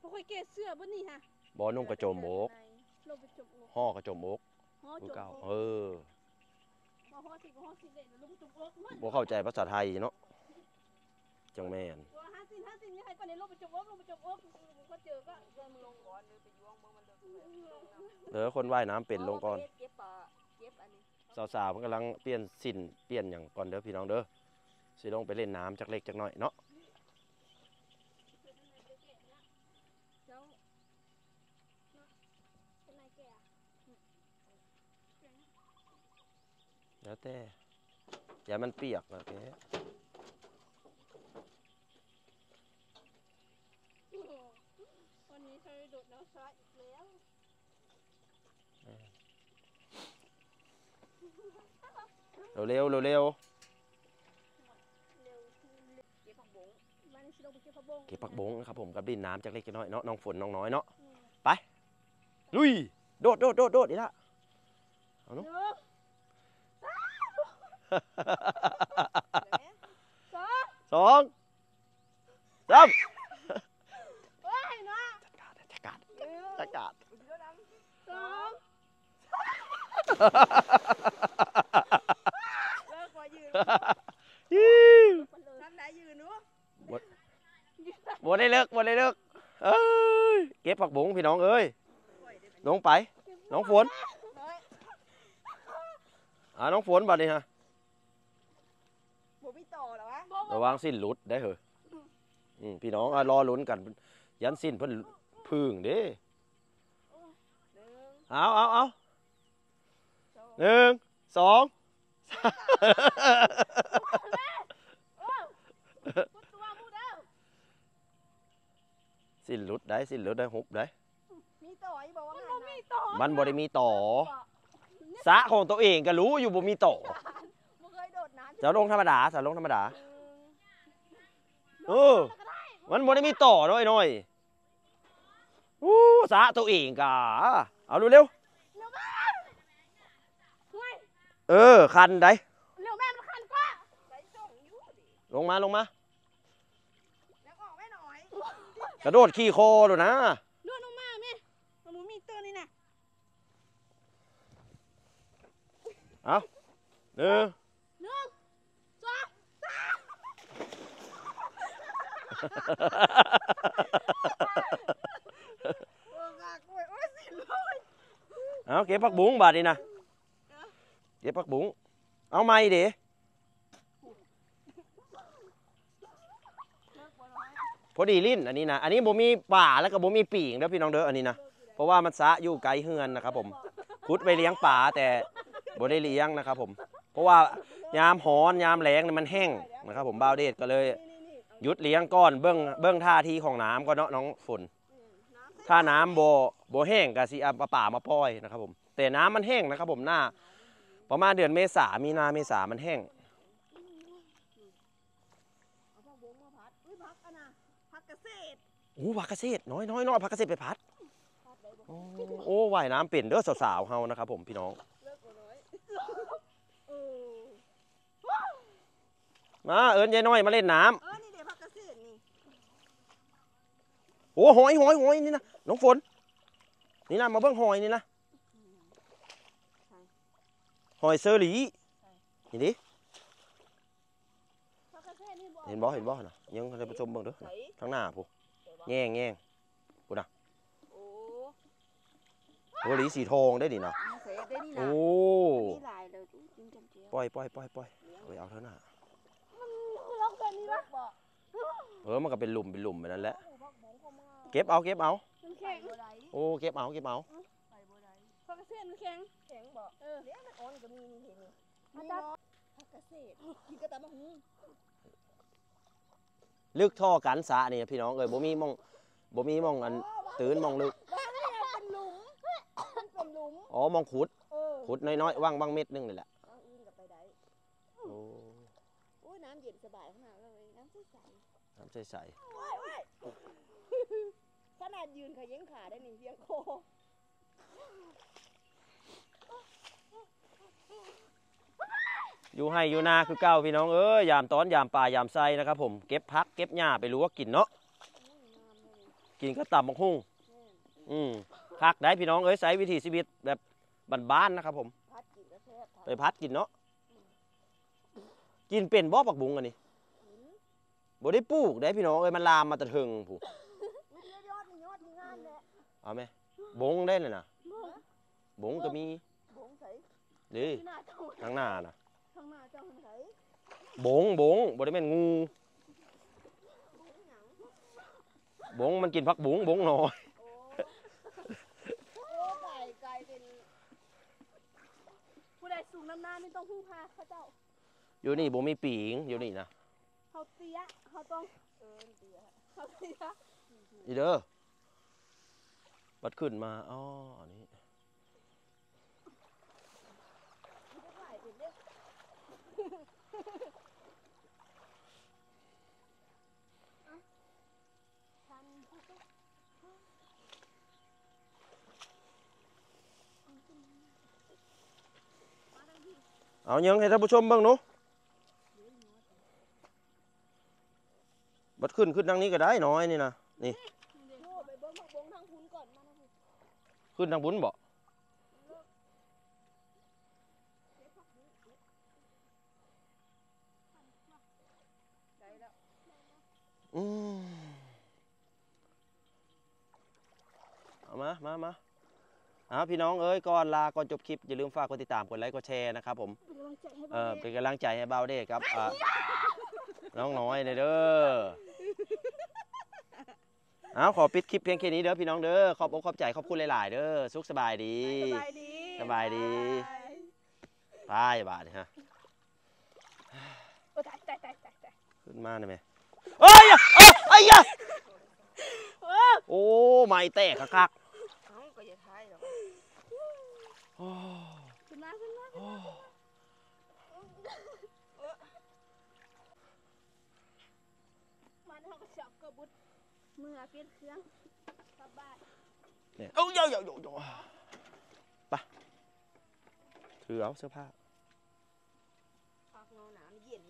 พวกค่อยเกเสื้อบนนี่ฮะบ่นุ่งกระจมอกห่อกระจมอกห่อคือจกเก่าอกเออ บ่เข้าใจภาษาไทยเนาะจังแม่นตัวห้าสินห้าสินนี่ให้ก่อนในโลกไปจมอกลงไปจมอกก็เจอก็เพื่อนมึงลงก่อนเลยไปยวงมึงมันเดินไปลงน้ำเด้อคนว่ายน้ำเป็นลงก่อนเก็บปลาเก็บอันนี้สาวๆมันกำลังเปลี่ยนสินเปลี่ยนอย่างก่อนเด้อพี่น้องเด้อสิลงไปเล่นน้ำจักเล็กจักน้อยเนาะ เจ้าเป็นไร แกแล้วแต่ อย่ามันเปียกนะแกวันนี้เธอโดดน้ำซะอีกแล้วเร็วๆเร็วเร็วเก็บผักบงวันนี้ชิลงไปเก็บผักบงๆเก็บผักบงนะครับผมกับดินน้ำจักเล็กจักน้อยเนาะน้องฝนน้องน้อยเนาะอืมลุยโดดโดดโดดโดดอีละหนึ่งสอง สองสามโอ้ยนะจักกาดจักกาดสองเลิกว่ายืนฮิ้วมันเลยน้ำไหนยืนนู้บ่ได้เลิกบ่ได้เลิกเอ้ยเก็บผักบงพี่น้องเอ้ยลงไป น้องฝนอ่าน้องฝนบัดนี้ฮะ ผมไม่ต่อห รอวะระวังสิ้นหลุดได้เหรออืมพี่น้องอะรอลุ้นกัน ยันสิ้นเพิ่นพึ่งเด้หนึ่งเอาเอาเอาสองหนึ่งสองสามพุทตัวมูเด้อสิ้นหลุดได้สิ้นหลุดได้หุบได้มีต่ออีบอกว่ามันไงบ่นะมีต่อมันบ่ได้มีต่อสระของตัวเองก็รู้อยู่บ่มีต่อมึงเคยโดดน้ำจะลงธรรมดาจะลงธรรมดาหนึ่ง เออ มันบ่ได้มีต่อน้อยน้อยอู้สระตัวเองกะเอาเร็วเร็วแม่เฮ้ยๆเออ คันได้เร็วแม่มันคันกว่าใส่ส่งอยู่ดิลงมาลงมาแล้วออกไม่หน่อยกระโดดขี่คอดูนะนวดลงมาแม่มันบ่มีตัวนี่นะหนึ่งหนึ่งสอง โอ้กากล้วยโอ้ยสิ เอาเก็บผักบุ้งบาดนี่นะเก็บผักบุ้งเอาไม้ดิพอดีลิ้นอันนี้นะอันนี้บ่มีป่าแล้วก็บ่มีปีกเด้อพี่น้องเด้ออันนี้นะเพราะว่ามันสะอยู่ไกลเฮือนนะครับผมขุดไปเลี้ยงป่าแต่บ่ได้เลี้ยงนะครับผม เพราะว่ายามฮ้อนยามแล้งเนี่ยมันแห้งนะครับผมบ่าวเดชก็เลยนี่นี่นี่เอาห ยุดเลี้ยงก้อนเบื้องเบื้องท่าทีของน้ำก็เนาะน้องฝนน้ำใส่ถ้าน้ำโบโบแห้งก็สิเอาปลาป่ามาปล่อยนะครับผมแต่น้ำมันแห้งนะครับผมหน้า ประมาณเดือนเมษามีนาเมษามันแห้ง เอาผักบงมาพัดอุ้ยพักอันน่ะพักเกษตรโอ้ผักเกษตรน้อยน้อยน้อยผักเกษตรไปพัดพัดได้บ่โอ้โอ้ว่ายน้ำเป็นเด้อสาวๆเฮานะครับผมพี่น้อง เลิกบ่น้อยเออมาเอิญยายน้อยมาเล่นน้ำ เออนี่เดี๋ยวพักเกษตรนี่ โอ้หอยหอยหอยนี่นะน้องฝน นี่นะมาเบิ่งหอยนี่นะหอยเซอรี่นี่ดิพักกระเทศนี่บ่เห็นบ่เห็นบ่น่ะยังให้ผู้ชมเบิ่งเด้อใส่ข้างหน้าผู้ใส่บ่แง่งแง่งโอ้โอ้หลีสีทองได้ดินะใส่ได้นี่นะโอ้มีลายเลยอู้จริงจังเจียวปล่อยปล่อยปล่อยปล่อยเอาไปเอาเท่าน่ะล็อกกันนี่เลิวะกบ่เออมันก็เป็นหลุมเป็นหลุมไปนั่นแหละผักบง เข้ามาเก็บเอาเก็บเอามันไปแข็งบ่ได้โอ้เก็บเอาเก็บเอาไปบ่ได้พักกระเทศมันแข็งแข็งบ่เออเดี๋ยวมันอ่อนก็มีนี่เห็นนี่มามีจับเนาะพักเกษตรกินกระตำมะฮูลึกท่อกันสระนี่พี่น้องเอ้ยบ่มีหมองบ่มีหมองอันตื่นหมองลึกว่าไม่เอาเป็นหลุมมันเป็นหลุมอ๋อหมองขุดเออขุดน้อยๆว่างว่างเม็ดหนึงนี่แหละเอาอื่นกับไปได้โอ้อุ้ยน้ำเย็นสบายขนาดนั้นเลยน้ำใสน้ำใสๆว้ายว้าย ขนาดยืนขยิงขาได้นี่เพียงคอๆอยู่ให้อยู่นาคือเก่าพี่น้องเอ้ยยามตอนยามป่ายามไซนะครับผมเก็บพักเก็บหญ้าไปรู้ว่ากินเนาะอุ้ยน้ำเลยกินก็ต่ำบักหุ่งแม่นอืมพักได้พี่น้องเอ้ยใช้วิถีชีวิตแบบบ้านๆนะครับผมพัดกินก็แซ่บไปพัดกินเนาะกินเป็นบ่ปักบุงอันนี้กินบ่ได้ปลูกได้พี่น้องเอ้ยมันลามมาแตะถึงผู้ ยอดนี่ยอดนี่งาม เลยเอาไหมบงได้เลยนะบงก็มีบงใส่ดิที่หน้าเจ้าทางหน้าน่ะข้างหน้าเจ้าใส่บงบงบ่ได้แม่นงูบงมันกินผักบุ้งบงน้อยโอ้ไก่ไก่เป็นผู้ใดสูงน้ำหน้าไม่ต้องพึ่งพาเขาเจ้าอยู่นี่บ่มีปีงอยู่นี่นะเขาเตี้ยเขาต้องเออเตี้ยเขาเตี้ยอีเด้อ บัดขึ้นมาอ๋ออันนี้เขาก็เอายังให้ท่านผู้ชมบิ่งหนูบัดขึ้นขึ้นทางนี้ก็ได้น้อยนี่นะนี่ โง่ไปเบิ้งผักบงทางพุ้นก่อนมานะพี่ ขึ้นทางบุญบ่ได้แล้วอืมเอามา มา มาเอาพี่น้องเอ้ย ก่อนลา ก่อนจบคลิป อย่าลืมฝากกดติดตาม กดไลค์ กดแชร์นะครับผมเป็นกำลังใจให้เอบ้าอนเป็นกำลังใจให้เบาเด้ครับอ่าน้องน้อยเด้อ เอาขอปิดคลิปเพียงแค่นี้เด้อพี่น้องเด้อขอบอกขอบใจขอบคุณหลาย ๆ เด้อสุขสบายดี สบายดีสบายดีบายพายบาดนี่ฮะโอ้ตายตายตายตายตายขึ้นมาหน่อยไหมเอ้ยอะเอ้ยไอ้ยะเออโอ้ไม่แตกคักเอ้าก็อย่าทายหรอกๆโอ้ขึ้นมาขึ้นมาโอ้มันเขาก็ชอบกระบุด เมื่อเปลี่ยนเครื่องกลับบ้านเนี่ยเอ้ยเดี๋ยวเดี๋ยวเดี๋ยวเดี๋ยวไปถือเอาเสื้อผ้าพักเงาหนามเย็น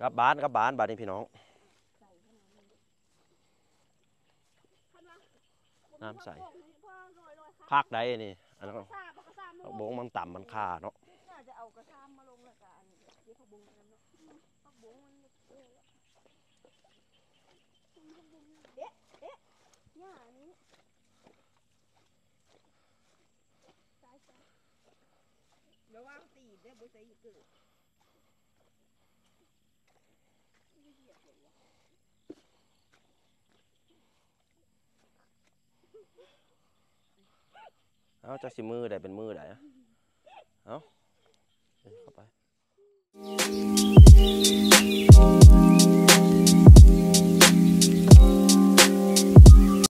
กลับบ้านกลับบ้านบ้านนี่พี่น้องคันว่าน้ำใสพ่อลอยลอยค่ะภาคใดนี่อันนั้นกระซาบ กระซาบงมันต่ำมันค่าเนาะน่าจะเอากระซามมาลงละกันเดี๋ยวผักบุ้งกันเนาะผักบงมันเออหญ้านี้ตายตายระวังตีบได้อบ่ใส่เกิด เอาจะกสิมือได้เป็นมือได้เอาเข้าไป